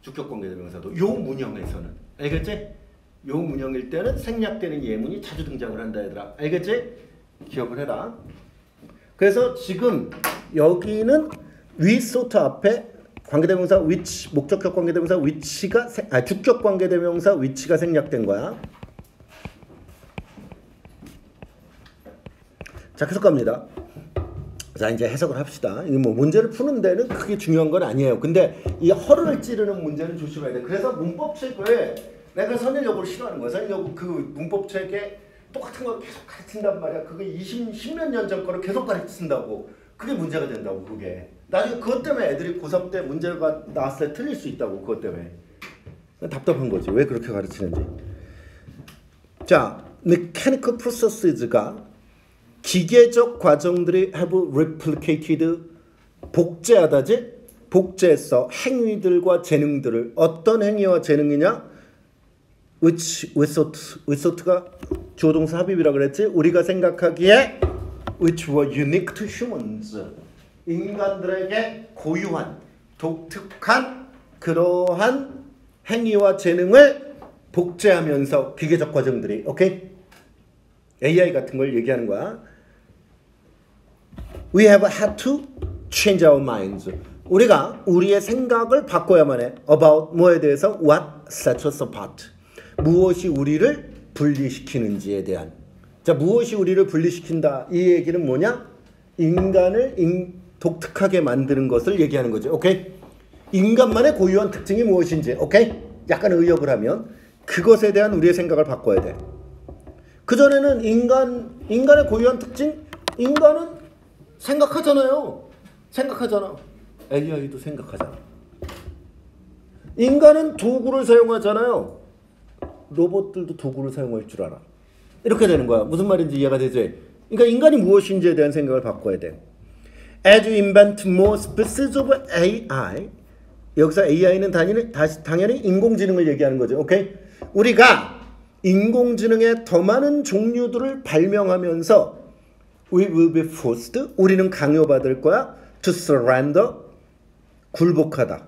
주격 관계대명사도 요 문형에서는. 알겠지? 요 문형일 때는 생략되는 예문이 자주 등장을 한다 얘들아. 알겠지? 기억을 해라. 그래서 지금 여기는 위소트 앞에 관계대명사 which 목적격 관계대명사 which가 세, 아 주격 관계대명사 which가 생략된 거야. 자 계속 갑니다. 자 이제 해석을 합시다. 이게 뭐 문제를 푸는 데는 크게 중요한 건 아니에요. 근데 이 허를 찌르는 문제는 조심해야 돼. 그래서 문법책에 내가 선일여고를 싫어하는 거야. 선일여고 그 문법책에 똑같은 걸 계속 가르친단 말이야. 그게 20, 10몇 년 전 거를 계속 가르친다고. 그게 문제가 된다고 그게. 나중에 그것 때문에 애들이 고3 때 문제가 나왔을 때 틀릴 수 있다고 그것 때문에. 답답한 거지. 왜 그렇게 가르치는지. 자, mechanical processes가 기계적 과정들이 have replicated 복제하다지 복제했어 행위들과 재능들을 어떤 행위와 재능이냐 which without without가 조동사 합입이라 그랬지. 우리가 생각하기에 which were unique to humans. 인간들에게 고유한 독특한 그러한 행위와 재능을 복제하면서 기계적 과정들이 오케이 AI 같은 걸 얘기하는 거야. We have had to change our minds. 우리가 우리의 생각을 바꿔야만 해. About 뭐에 대해서 what sets us apart. 무엇이 우리를 분리시키는지에 대한. 자, 무엇이 우리를 분리시킨다. 이 얘기는 뭐냐? 인간을 인, 독특하게 만드는 것을 얘기하는 거죠. 오케이? 인간만의 고유한 특징이 무엇인지. 오케이? 약간 의역을 하면 그것에 대한 우리의 생각을 바꿔야 돼. 그 전에는 인간 인간의 고유한 특징 인간은 생각하잖아요. 생각하잖아. AI도 생각하잖아. 인간은 도구를 사용하잖아요. 로봇들도 도구를 사용할 줄 알아. 이렇게 되는 거야. 무슨 말인지 이해가 되지? 그러니까 인간이 무엇인지에 대한 생각을 바꿔야 돼. As you invent more species of AI, 여기서 AI는 당연히, 다시, 당연히 인공지능을 얘기하는 거죠. 오케이? 우리가 인공지능의 더 많은 종류들을 발명하면서 we will be forced 우리는 강요받을 거야 to surrender 굴복하다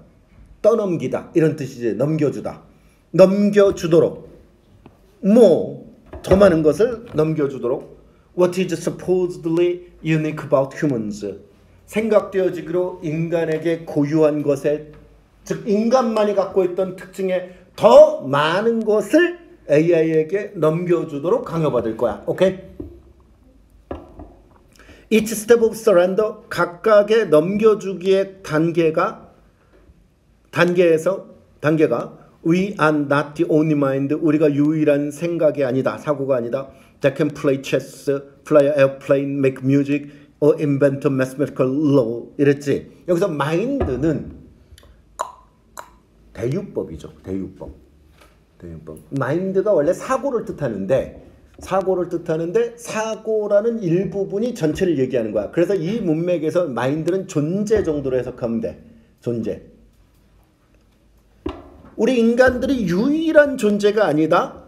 떠넘기다 이런 뜻이지 넘겨주다 넘겨주도록 뭐더 많은 것을 넘겨주도록 what is supposedly unique about humans 생각되어지기로 인간에게 고유한 것에 즉 인간만이 갖고 있던 특징에 더 많은 것을 AI에게 넘겨주도록 강요받을 거야. 오케이? Each step of surrender 각각의 넘겨주기의 단계가 단계에서 단계가 we are not the only mind. 우리가 유일한 생각이 아니다. 사고가 아니다. That can play chess, fly an airplane, make music or invent a mathematical law. 이랬지? 여기서 마인드는 대유법이죠. 대유법. 대유법. 마인드가 원래 사고를 뜻하는데 사고를 뜻하는데 사고라는 일부분이 전체를 얘기하는 거야. 그래서 이 문맥에서 마인드는 존재 정도로 해석하면 돼. 존재. 우리 인간들이 유일한 존재가 아니다.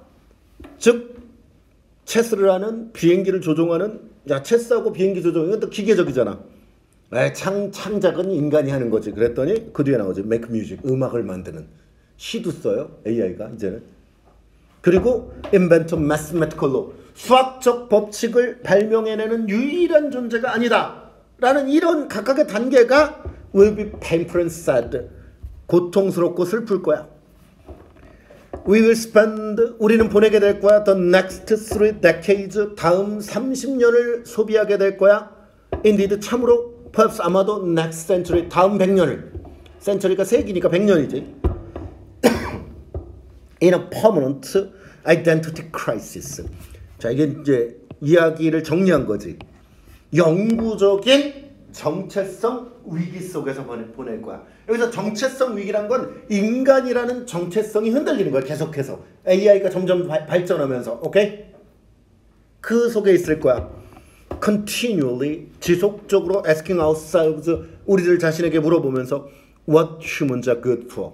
즉 체스를 하는 비행기를 조종하는 야 체스하고 비행기 조종 이건 또 기계적이잖아. 에, 창 창작은 인간이 하는 거지. 그랬더니 그 뒤에 나오지. music 음악을 만드는 시도 써요 AI가 이제는. 그리고 mathematical law 수학적 법칙을 발명해내는 유일한 존재가 아니다. 라는 이런 각각의 단계가 will be painful and sad. 고통스럽고 슬플 거야. We will spend 우리는 보내게 될 거야. The next three decades 다음 30년을 소비하게 될 거야. Indeed 참으로 perhaps 아마도 next century 다음 100년을 century가 세기니까 100년이지. in a permanent identity crisis. 자, 이게 이제 이야기를 정리한 거지. 영구적인 정체성 위기 속에서 보낼 거야. 여기서 정체성 위기란 건 인간이라는 정체성이 흔들리는 거야. 계속해서. AI가 점점 바, 발전하면서. 오케이? 그 속에 있을 거야. continually 지속적으로 asking ourselves 우리들 자신에게 물어보면서 what humans are good for.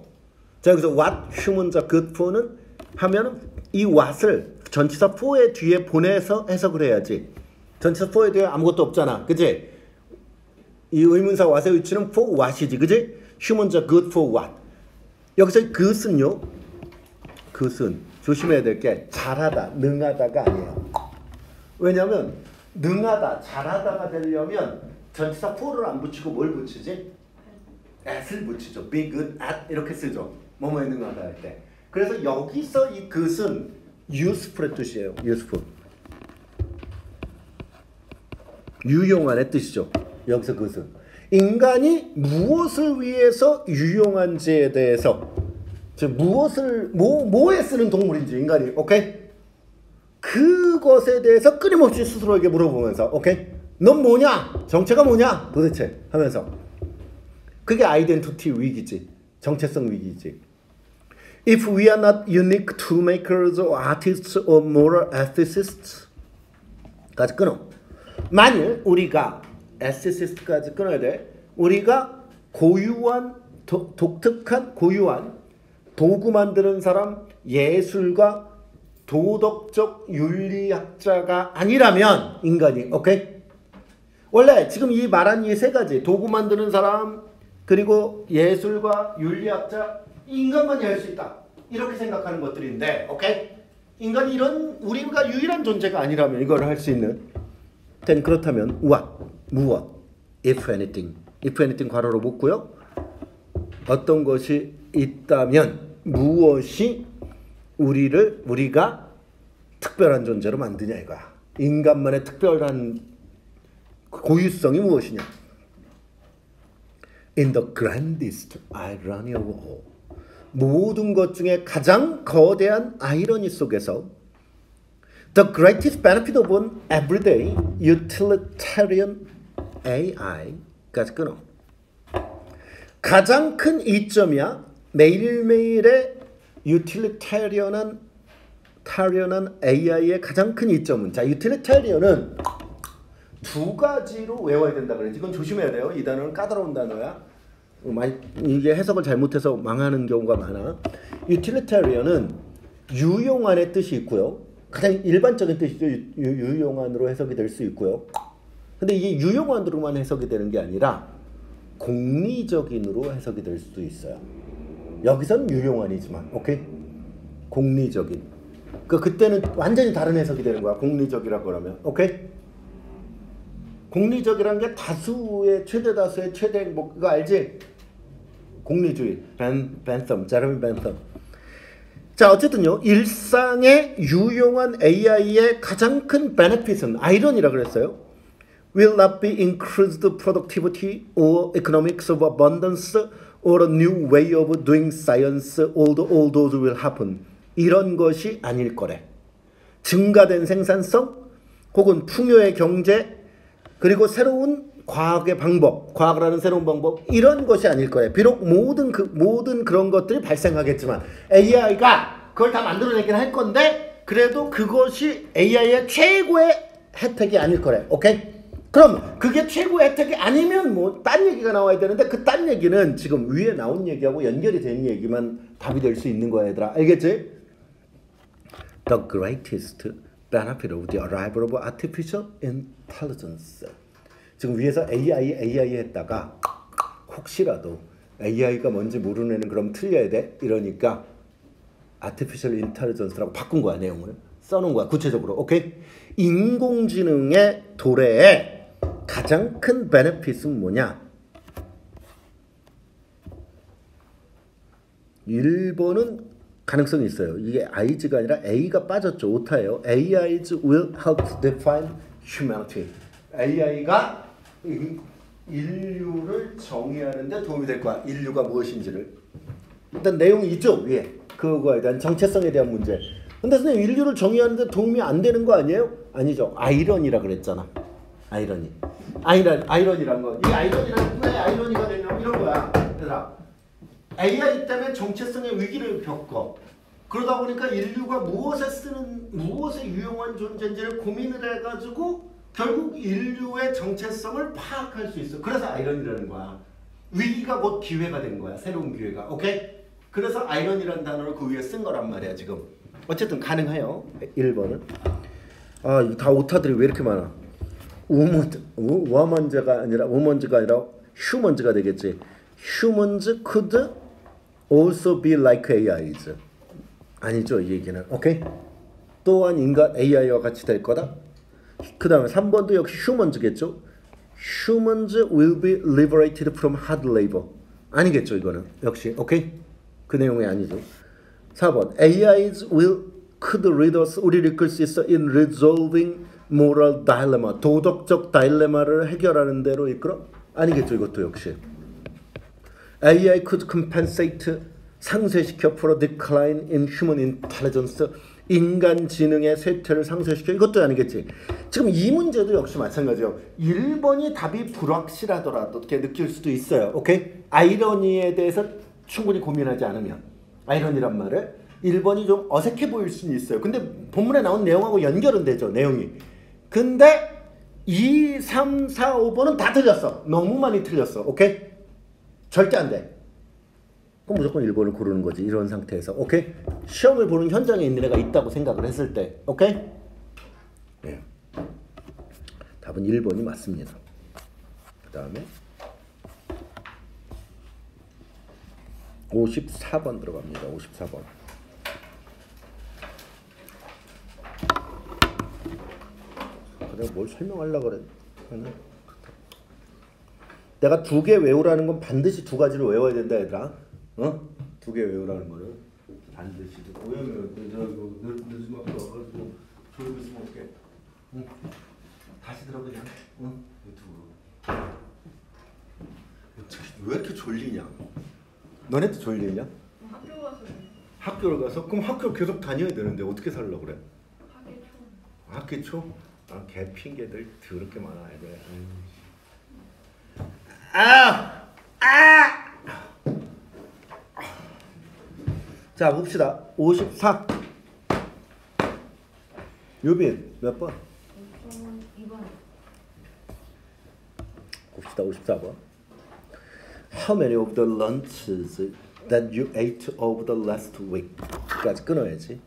자 여기서 what humans are good for는 하면은 이 what을 전치사 for의 뒤에 보내서 해석을 해야지. 전치사 for에 뒤에 아무것도 없잖아. 그지? 이 의문사 what의 위치는 for what이지. 그지? Humans are good for what. 여기서 그것은요. 그것은 조심해야 될 게 잘하다, 능하다가 아니에요. 왜냐면 능하다, 잘하다가 되려면 전치사 for를 안 붙이고 뭘 붙이지? at을 붙이죠. be good at 이렇게 쓰죠. 뭐뭐에 능하다 할 때. 그래서 여기서 이 그것은 useful의 뜻이에요. useful. 유용한의 뜻이죠. 여기서 그것은 인간이 무엇을 위해서 유용한지에 대해서 즉 무엇을 뭐 뭐에 쓰는 동물인지 인간이 오케이? 그것에 대해서 끊임없이 스스로에게 물어보면서 오케이? 넌 뭐냐? 정체가 뭐냐? 도대체 하면서. 그게 아이덴티티 위기지. 정체성 위기지. If we are not unique toolmakers or artists or moral ethicists 까지 끊어. 만일 우리가 ethicist까지 끊어야 돼. 우리가 고유한 도, 독특한 고유한 도구 만드는 사람 예술가 도덕적 윤리학자가 아니라면 인간이 오케이? 원래 지금 이 말한 이 세 가지 도구 만드는 사람 그리고 예술가 윤리학자 인간만이 할 수 있다. 이렇게 생각하는 것들인데 오케이? 인간이 이런 우리가 유일한 존재가 아니라면 이걸 할 수 있는. 된 그렇다면 what 무엇 if anything if anything 괄호로 묶고요 어떤 것이 있다면 무엇이 우리를 우리가 특별한 존재로 만드냐 이거야. 인간만의 특별한 고유성이 무엇이냐? In the grandest irony of all. 모든 것 중에 가장 거대한 아이러니 속에서 The greatest benefit of an everyday utilitarian AI까지 끊어. 가장 큰 이점이야 매일매일의 유틸리테리언한 타리언한 AI의 가장 큰 이점은 자 유틸리테리언은 두 가지로 외워야 된다 그래. 이건 조심해야 돼요. 이 단어는 까다로운 단어야. 어, 많이 이게 해석을 잘못해서 망하는 경우가 많아. 유틸리테리언은 유용한의 뜻이 있고요. 가장 일반적인 뜻이죠. 유, 유- 유용한으로 해석이 될 수 있고요. 근데 이게 유용한으로만 해석이 되는 게 아니라 공리적인으로 해석이 될 수도 있어요. 여기선 유용한이지만, 오케이? 공리적인. 그 그때는 완전히 다른 해석이 되는 거야. 공리적이라고 그러면, 오케이? 공리적이란 게 다수의 최대 다수의 최대 행복 그거 알지? 공리주의. 벤 벤섬, 제레미 벤섬. 자 어쨌든요 일상에 유용한 AI의 가장 큰 베네핏은 아이러니라 그랬어요. Will not be increased productivity or economics of abundance or a new way of doing science although all those will happen 이런 것이 아닐 거래. 증가된 생산성 혹은 풍요의 경제 그리고 새로운 과학의 방법, 과학을 하는 새로운 방법 이런 것이 아닐 거예요. 비록 모든 그 모든 그런 것들이 발생하겠지만 AI가 그걸 다 만들어내긴 할 건데 그래도 그것이 AI의 최고의 혜택이 아닐 거래. 오케이? 그럼 그게 최고의 혜택이 아니면 뭐 딴 얘기가 나와야 되는데 그 딴 얘기는 지금 위에 나온 얘기하고 연결이 되는 얘기만 답이 될 수 있는 거야, 얘들아. 알겠지? The greatest benefit of the arrival of artificial intelligence. 지금 위에서 AI, AI 했다가 혹시라도 AI가 뭔지 모르는 애는 그럼 틀려야 돼? 이러니까 artificial intelligence라고 바꾼 거야 내용을 써놓은 거야 구체적으로 오케이 인공지능의 도래에 가장 큰 베네핏은 뭐냐? 1번은 가능성이 있어요. 이게 I가 아니라 A가 빠졌죠. 오타예요. AIs will help define humanity. AI가 인류를 정의하는 데 도움이 될 거야. 인류가 무엇인지를. 일단 내용이 있죠? 위에. 그거에 대한 정체성에 대한 문제. 근데 선생님 인류를 정의하는데 도움이 안 되는 거 아니에요? 아니죠. 아이러니라 그랬잖아. 아이러니. 아이런 아이러니란 거. 이 아이러니란 왜 아이러니가 되냐 이런 거야. 얘들아. AI 때문에 정체성의 위기를 겪어. 그러다 보니까 인류가 무엇에 쓰는 무엇에 유용한 존재인지를 고민을 해가지고 결국 인류의 정체성을 파악할 수 있어. 그래서 아이러니라는 거야. 위기가 곧 기회가 된 거야. 새로운 기회가. 오케이? 그래서 아이러니라는 단어를 그 위에 쓴 거란 말이야 지금. 어쨌든 가능해요. 1번은. 아, 이다 오타들이 왜 이렇게 많아? 우먼 우먼즈가 아니라 우먼즈가 아니라 휴먼즈가 되겠지. Humans could also be like AIs. 아니죠, 이 얘기는. 오케이? 또한 인간 AI와 같이 될 거다. 그 다음에 3번도 역시 humans겠죠. Humans will be liberated from hard labor. 아니겠죠, 이거는. 역시. 오케이? 그 내용이 아니죠. 4번. AIs will could lead us 우리를 이끌 수 있어 in resolving moral dilemma. 도덕적 다일레마를 해결하는 대로 이끌어? 아니겠죠, 이것도 역시. AI could compensate 상쇄시켜 for a decline in human intelligence 인간 지능의 쇠퇴를 상쇄시켜 이것도 아니겠지. 지금 이 문제도 역시 마찬가지예요. 1번이 답이 불확실하더라도 이렇게 느낄 수도 있어요. 오케이? 아이러니에 대해서 충분히 고민하지 않으면 아이러니란 말을 1번이 좀 어색해 보일 수는 있어요. 근데 본문에 나온 내용하고 연결은 되죠. 내용이. 근데 2, 3, 4, 5번은 다 틀렸어. 너무 많이 틀렸어. 오케이? 절대 안 돼. 그럼 무조건 1번을 고르는 거지. 이런 상태에서. 오케이? 시험을 보는 현장에 있는 애가 있다고 생각을 했을 때. 오케이? 네. 답은 1번이 맞습니다. 그 다음에 54번 들어갑니다. 54번. 내가 뭘 설명하려고 그래. 내가 두 개 외우라는 건 반드시 두 가지를 외워야 된다 얘들아. 어? 두 개 외우라는 거를 반드시. 왜냐면 내가 이거 늦- 늦은 거 와가지고 졸고 있으면. 응. 다시 들어 그냥. 응? 유튜브로. 왜 이렇게 졸리냐? 너네도 졸리냐? 학교 가서 학교를 가서 그럼 학교 계속 다녀야 되는데 어떻게 살려 그래? 하기 좀 학기 초? 아, 개 핑계들 더럽게 많아 애들. 아! 아! 자 봅시다. 54. 유빈 몇 번? 2번 봅시다. 54번. How many of the lunches that you ate over the last week?까지 끊어야지.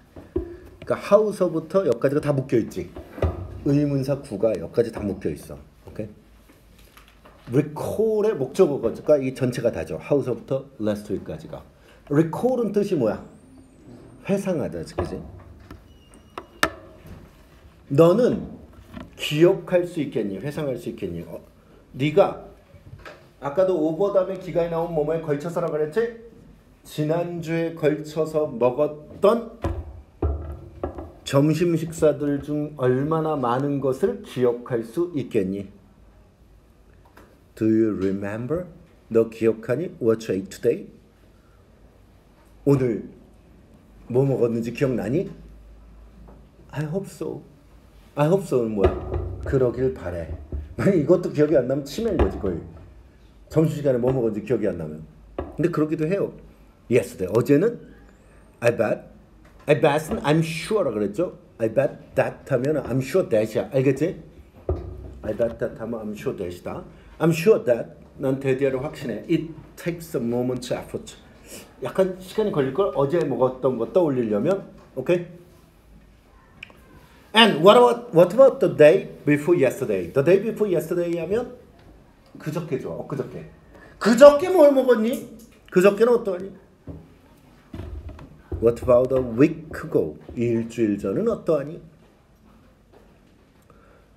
그러니까 how서부터 여기까지가 다 묶여 있지. 의문사 구가 여기까지 다 묶여 있어. 오케이? recall의 목적어가 이 전체가 다죠. how서부터 last week까지가. recall은 뜻이 뭐야? 회상하다, 그지? 너는 기억할 수 있겠니? 회상할 수 있겠니? 어, 네가 아까도 오버 다음에 기가에 나온 뭐뭐에 걸쳐서라 그랬지? 지난주에 걸쳐서 먹었던 점심 식사들 중 얼마나 많은 것을 기억할 수 있겠니? Do you remember? 너 기억하니? What you ate today? 오늘 뭐 먹었는지 기억나니? I hope so. I hope so는 뭐야? 그러길 바래. 만약 이것도 기억이 안 나면 치매인 거지 거의. 점심시간에 뭐 먹었는지 기억이 안 나면. 근데 그러기도 해요. Yesterday. 어제는 I bet. I bet은 I'm sure라 그랬죠? I bet that 하면 I'm sure that이야. 알겠지? I bet that 하면 I'm sure that이다. I'm sure that 난 대대로 확신해. It takes a moment's effort. 약간 시간이 걸릴 걸 어제 먹었던 거 떠올리려면 오케이? And what about what about the day before yesterday? The day before yesterday 하면 그저께죠. 어, 그저께. 그저께 뭘 먹었니? 그저께는 어떠하니? What about a week ago? 일주일 전은 어떠하니?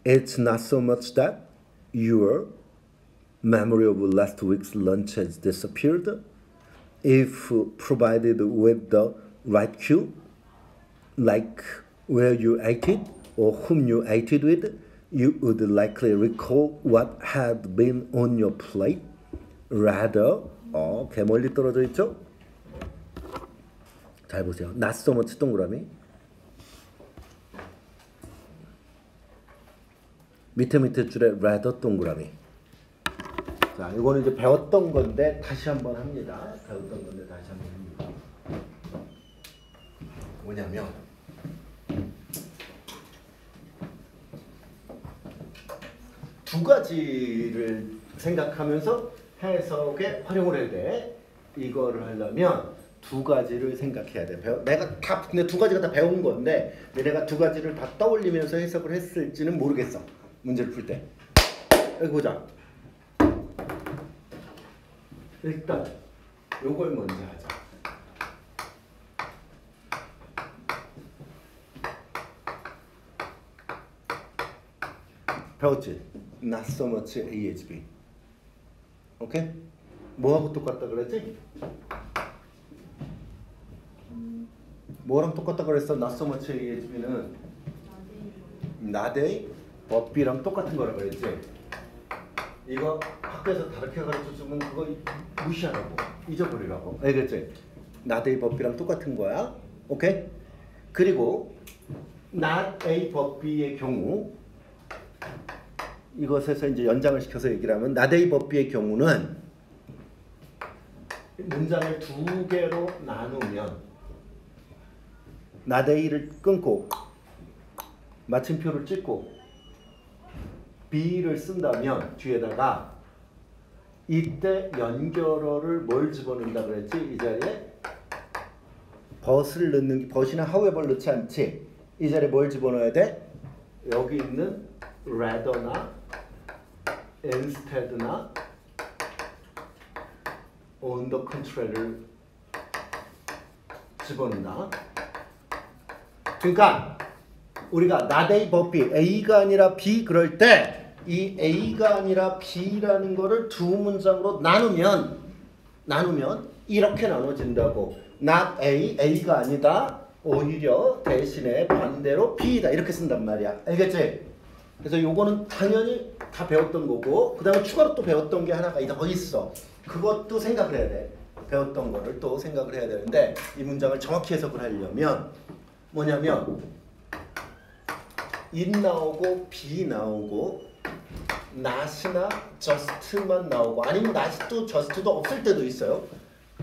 It's not so much that your memory of last week's lunch has disappeared. If provided with the right cue, like where you ate it or whom you ate it with, you would likely recall what had been on your plate. Rather, 어, 개 멀리 떨어져 있죠? 잘 보세요. Much 동그라미. 밑에 밑에 줄에 rather 동그라미. 자, 이거는 이제 배웠던 건데 다시 한번 합니다. 배웠던 건데 다시 한번 합니다. 뭐냐면 두 가지를 생각하면서 해석에 활용을 해야 돼. 이거를 하려면 두 가지를 생각해야 돼. 배워, 내가 다 근데 두 가지가 다 배운 건데 내가 두 가지를 다 떠올리면서 해석을 했을지는 모르겠어. 문제를 풀 때. 여기 보자. 일단 요걸 먼저 하자. 배웠지? Not so much AHB. 오케이? 뭐하고 똑같다 그랬지? 뭐랑 똑같다 그랬어? Not so much AHB는 나데이 법비랑 똑같은 거라 그랬지? 이거 학교에서 다르게 가르쳐 주면 그거 무시하라고 잊어버리라고 알겠지? 나데이 법비랑 똑같은 거야 오케이? 그리고 not A 법비의 경우 이것에서 이제 연장을 시켜서 얘기를 하면 나데이 법비의 경우는 문장을 두 개로 나누면 나데이를 끊고 마침표를 찍고 B를 쓴다면 뒤에다가 이때 연결어를 뭘 집어넣는다 그랬지? 이 자리에 벗을 넣는 벗이나 however 넣지 않지? 이 자리에 뭘 집어넣어야 돼? 여기 있는 rather나 instead나 on the contrary를 집어넣나? 그러니까 우리가 but B A가 아니라 B 그럴 때 이 A가 아니라 B라는 거를 두 문장으로 나누면 나누면 이렇게 나눠진다고. not A A가 아니다. 오히려 대신에 반대로 B다. 이렇게 쓴단 말이야. 알겠지? 그래서 요거는 당연히 다 배웠던 거고 그 다음에 추가로 또 배웠던 게 하나가 더 있어. 그것도 생각을 해야 돼. 배웠던 거를 또 생각을 해야 되는데 이 문장을 정확히 해석을 하려면 뭐냐면 in 나오고 be 나오고 not이나 just만 나오고 아니면 not도 just도 없을 때도 있어요.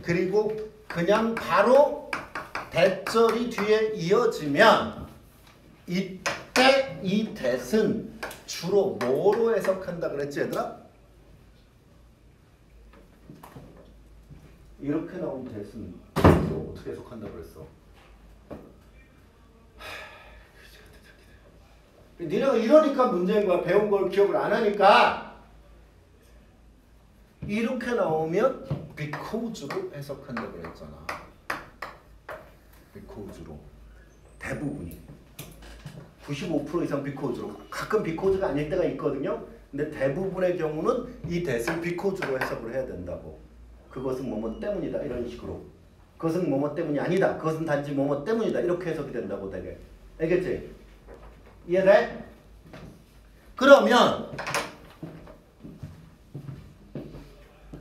그리고 그냥 바로 대절이 뒤에 이어지면 이때 이 that은 주로 뭐로 해석한다 그랬지 얘들아? 이렇게 나온 that은 어떻게 해석한다 그랬어? 니네가 이러니까 문제인 거야. 배운 걸 기억을 안 하니까. 이렇게 나오면 because로 해석한다고 그랬잖아. because로. 대부분이. 95% 이상 because로. 가끔 because가 아닐 때가 있거든요. 근데 대부분의 경우는 이 that을 because로 해석을 해야 된다고. 그것은 뭐뭐 때문이다. 이런 식으로. 그것은 뭐뭐 때문이 아니다. 그것은 단지 뭐뭐 때문이다. 이렇게 해석이 된다고 되게. 알겠지? 이해돼? 그러면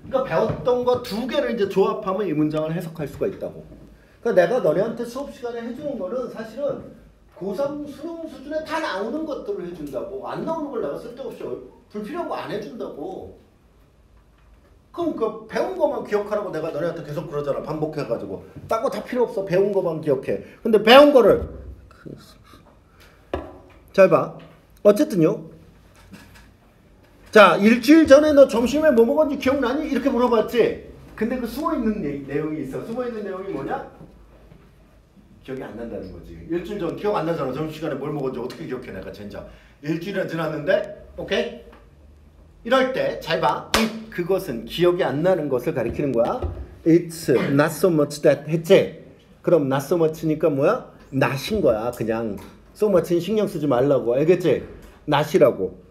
그러니까 배웠던 거 두 개를 이제 조합하면 이 문장을 해석할 수가 있다고. 그러니까 내가 너네한테 수업 시간에 해주는 거는 사실은 고3 수능 수준에 다 나오는 것들을 해준다고. 안 나오는 걸 내가 쓸데없이 불필요한 거 안 해준다고. 그럼 그 배운 것만 기억하라고 내가 너네한테 계속 그러잖아. 반복해가지고. 딴 거 다 필요 없어. 배운 것만 기억해. 근데 배운 거를 잘 봐. 어쨌든요. 자, 일주일 전에 너 점심에 뭐 먹었는지 기억나니? 이렇게 물어봤지? 근데 그 숨어있는 내, 내용이 있어. 숨어있는 내용이 뭐냐? 기억이 안 난다는 거지. 일주일 전 기억 안 나잖아. 점심시간에 뭘 먹었는지 어떻게 기억해 내가 진짜. 일주일이나 지났는데 오케이? 이럴 때 잘 봐. 이 그것은 기억이 안 나는 것을 가리키는 거야. It's not so much that 했지? 그럼 not so much니까 뭐야? not인 거야. 그냥 much는 신경 쓰지 말라고. 알겠지? not이라고.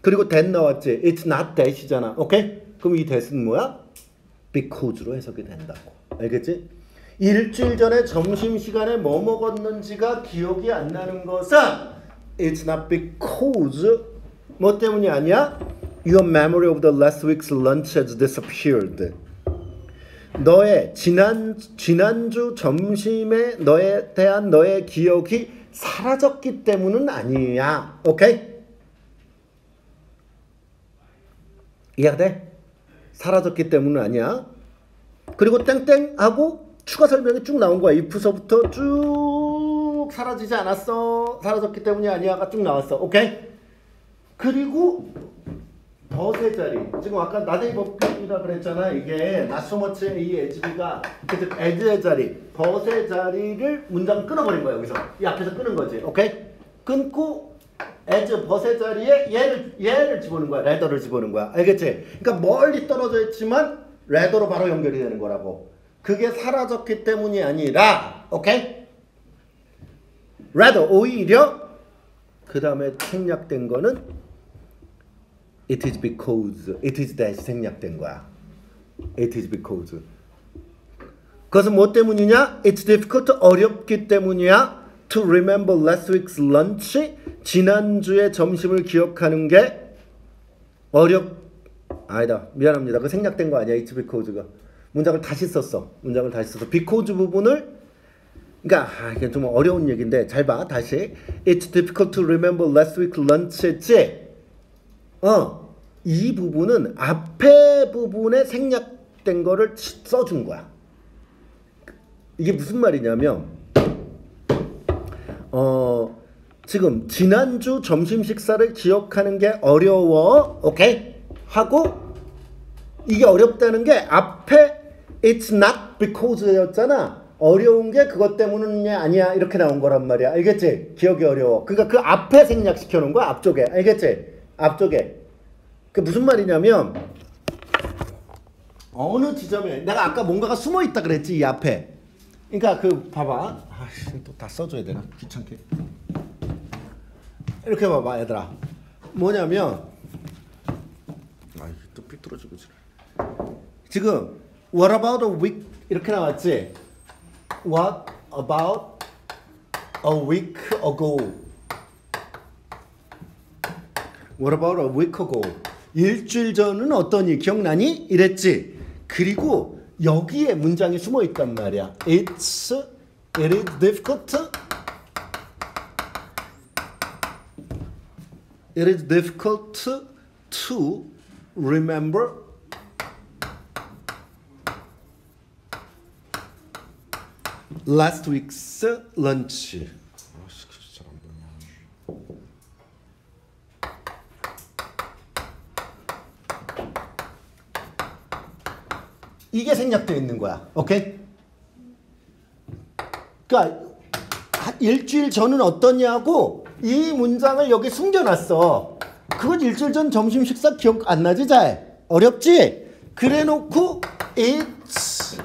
그리고 that 나왔지. It's not that이잖아. 오케이? 그럼 이 that은 뭐야? because로 해석이 된다고. 알겠지? 일주일 전에 점심시간에 뭐 먹었는지가 기억이 안 나는 것은 It's not because 뭐 때문이 아니야? Your memory of the last week's lunch has disappeared. 너의 지난 지난주 점심에 너에 대한 너의 기억이 사라졌기 때문은 아니야. 오케이? 이해가 돼? 사라졌기 때문은 아니야. 그리고 땡땡 하고 추가 설명이 쭉 나온 거야. if서부터 쭉 사라지지 않았어. 사라졌기 때문이 아니야가 쭉 나왔어. 오케이? 그리고 벗의 자리. 지금 아까 버피이라 그랬잖아. 이게 나소머치의 이 에즈비가 그 에즈의 자리, 벗의 자리를 문장 끊어버린 거야. 여기서 이 앞에서 끊은 거지. 오케이? 끊고 as but의 자리에 얘를 얘를 집어넣은 거야. rather를 집어넣은 거야. 알겠지? 그러니까 멀리 떨어져 있지만 rather로 바로 연결이 되는 거라고. 그게 사라졌기 때문이 아니라 오케이? rather 오히려 그 다음에 생략된 거는 it is because it is that 생략된 거야. it is because 그것은 뭐 때문이냐? it's difficult 어렵기 때문이야. to remember last week's lunch 지난주의 점심을 기억하는 게 어렵 아니다 미안합니다 그 생략된 거 아니야 it's because가 문장을 다시 썼어 문장을 다시 썼어 because 부분을 그러니까 아, 이게 좀 어려운 얘기인데 잘 봐 다시 it's difficult to remember last week's lunch 했지 어, 이 부분은 앞에 부분에 생략된 거를 써준 거야. 이게 무슨 말이냐면, 어, 지금 지난주 점심 식사를 기억하는 게 어려워, 오케이? 하고 이게 어렵다는 게 앞에 it's not because였잖아. 어려운 게 그것 때문이냐 아니야 이렇게 나온 거란 말이야. 알겠지? 기억이 어려워. 그러니까 그 앞에 생략시켜 놓은 거야 앞쪽에. 알겠지? 앞쪽에. 그 무슨 말이냐면 어느 지점에 내가 아까 뭔가가 숨어 있다 그랬지 이 앞에. 그러니까 그 봐봐. 아씨 또다 써줘야 되나 귀찮게. 이렇게 봐봐 얘들아. 뭐냐면 아이 또 삐뚤어지고. 지금 What about a week 이렇게 나왔지? What about a week ago? What about a week ago? 일주일 전은 어떠니? 기억나니? 이랬지. 그리고 여기에 문장이 숨어 있단 말이야. It's it is difficult. It is difficult to remember last week's lunch. 아씨, 잘안 보냐. 이게 생략되어 있는 거야. 오케이? 그러니까 한 일주일 전은 어떠냐고 이 문장을 여기 숨겨놨어. 그건 일주일 전 점심 식사 기억 안 나지 잘? 어렵지? 그래놓고 it's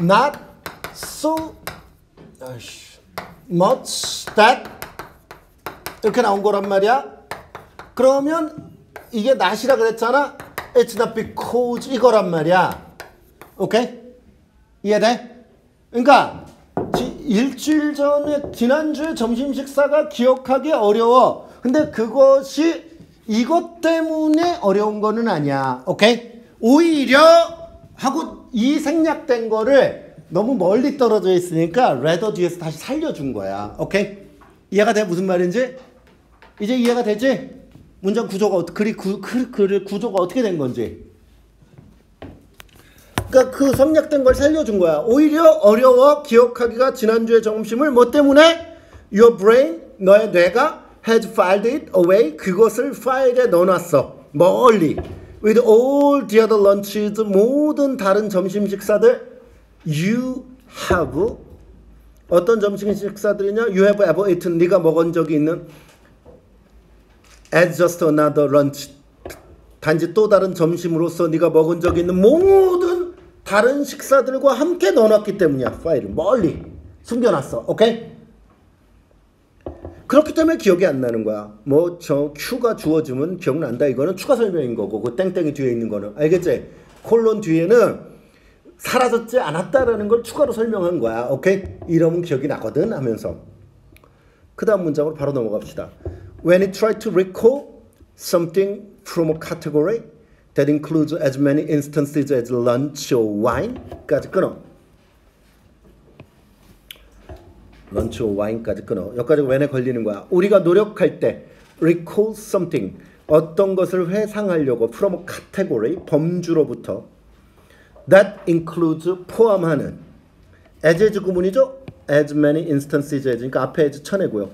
not so much that 이렇게 나온 거란 말이야. 그러면 이게 not이라 그랬잖아. It's not because 이거란 말이야. 오케이? 이해돼? 그러니까 지- 일주일 전에 지난주에 점심 식사가 기억하기 어려워. 근데 그것이 이것 때문에 어려운 거는 아니야. 오케이? 오히려 하고 이 생략된 거를 너무 멀리 떨어져 있으니까 rather 뒤에서 다시 살려준 거야. 오케이? 이해가 돼? 무슨 말인지? 이제 이해가 되지? 문장 구조가 어떻게 그, 그 구조가 어떻게 된 건지. 그러니까 그 생략된 걸 살려준 거야. 오히려 어려워 기억하기가 지난주에 점심을 뭐 때문에? Your brain 너의 뇌가 has filed it away. 그것을 파일에 넣어놨어. 멀리. With all the other lunches 모든 다른 점심 식사들. You have. 어떤 점심 식사들이냐? You have ever eaten. 네가 먹은 적이 있는. As just another lunch. 단지 또 다른 점심으로서 네가 먹은 적이 있는 모든 다른 식사들과 함께 넣어놨기 때문이야 파일을 멀리 숨겨놨어 오케이? 그렇기 때문에 기억이 안 나는 거야 뭐 저 Q가 주어지면 기억난다 이거는 추가 설명인 거고 그 땡땡이 뒤에 있는 거는 알겠지? 콜론 뒤에는 사라졌지 않았다라는 걸 추가로 설명한 거야 오케이? 이러면 기억이 나거든 하면서 그 다음 문장으로 바로 넘어갑시다. When it tried to recall something from a category that includes as many instances as lunch or wine까지 끊어. or wine까지 끊어. 여기까지 when에 걸리는 거야. 우리가 노력할 때 recall something 어떤 것을 회상하려고 from a category 범주로부터 that includes 포함하는 as 구문이죠. as many instances as 그러니까 앞에 as 쳐내고요.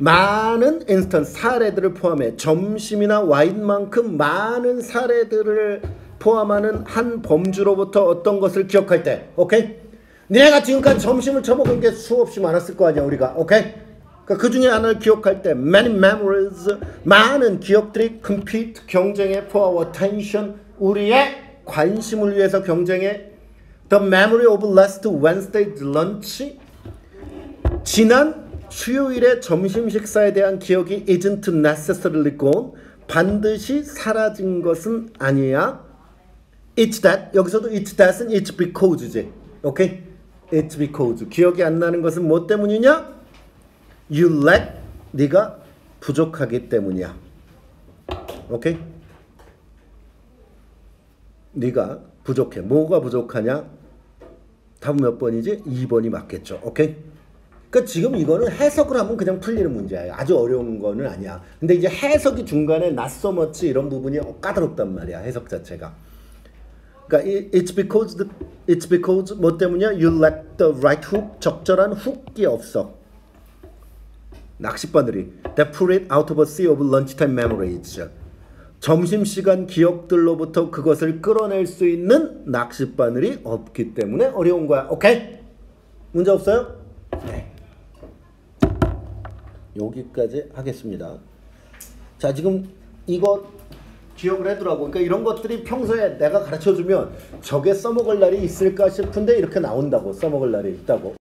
많은 instance 사례들을 포함해 점심이나 와인만큼 많은 사례들을 포함하는 한 범주로부터 어떤 것을 기억할 때 오케이? 내가 지금까지 점심을 처먹은 게 수없이 많았을 거 아니야 우리가 오케이? 그러니까 그 중에 하나를 기억할 때 many memories 많은 기억들이 compete 경쟁에 for our attention 우리의 관심을 위해서 경쟁에 the memory of last Wednesday's lunch 지난 수요일의 점심 식사에 대한 기억이 isn't necessarily gone 반드시 사라진 것은 아니야. It's that 여기서도 it's that은 it's because지. 오케이? It's because 기억이 안 나는 것은 뭐 때문이냐? You lack 네가 부족하기 때문이야. 오케이? 네가 부족해. 뭐가 부족하냐? 답은 몇 번이지? 2번이 맞겠죠. 오케이? 그러니까 지금 이거는 해석을 하면 그냥 풀리는 문제야. 아주 어려운 거는 아니야. 근데 이제 해석이 중간에 낯서머치 이런 부분이 까다롭단 말이야. 해석 자체가. 그러니까 이- it's because the, it's because 뭐 때문이야? You lack the right hook. 적절한 훅이 없어. 낚싯바늘이 that pull it out of a sea of lunchtime memories. 점심시간 기억들로부터 그것을 끌어낼 수 있는 낚싯바늘이 없기 때문에 어려운 거야. 오케이? 문제 없어요? 네. 여기까지 하겠습니다. 자, 지금 이거 기억을 해두라고. 그러니까 이런 것들이 평소에 내가 가르쳐 주면 저게 써먹을 날이 있을까 싶은데 이렇게 나온다고. 써먹을 날이 있다고.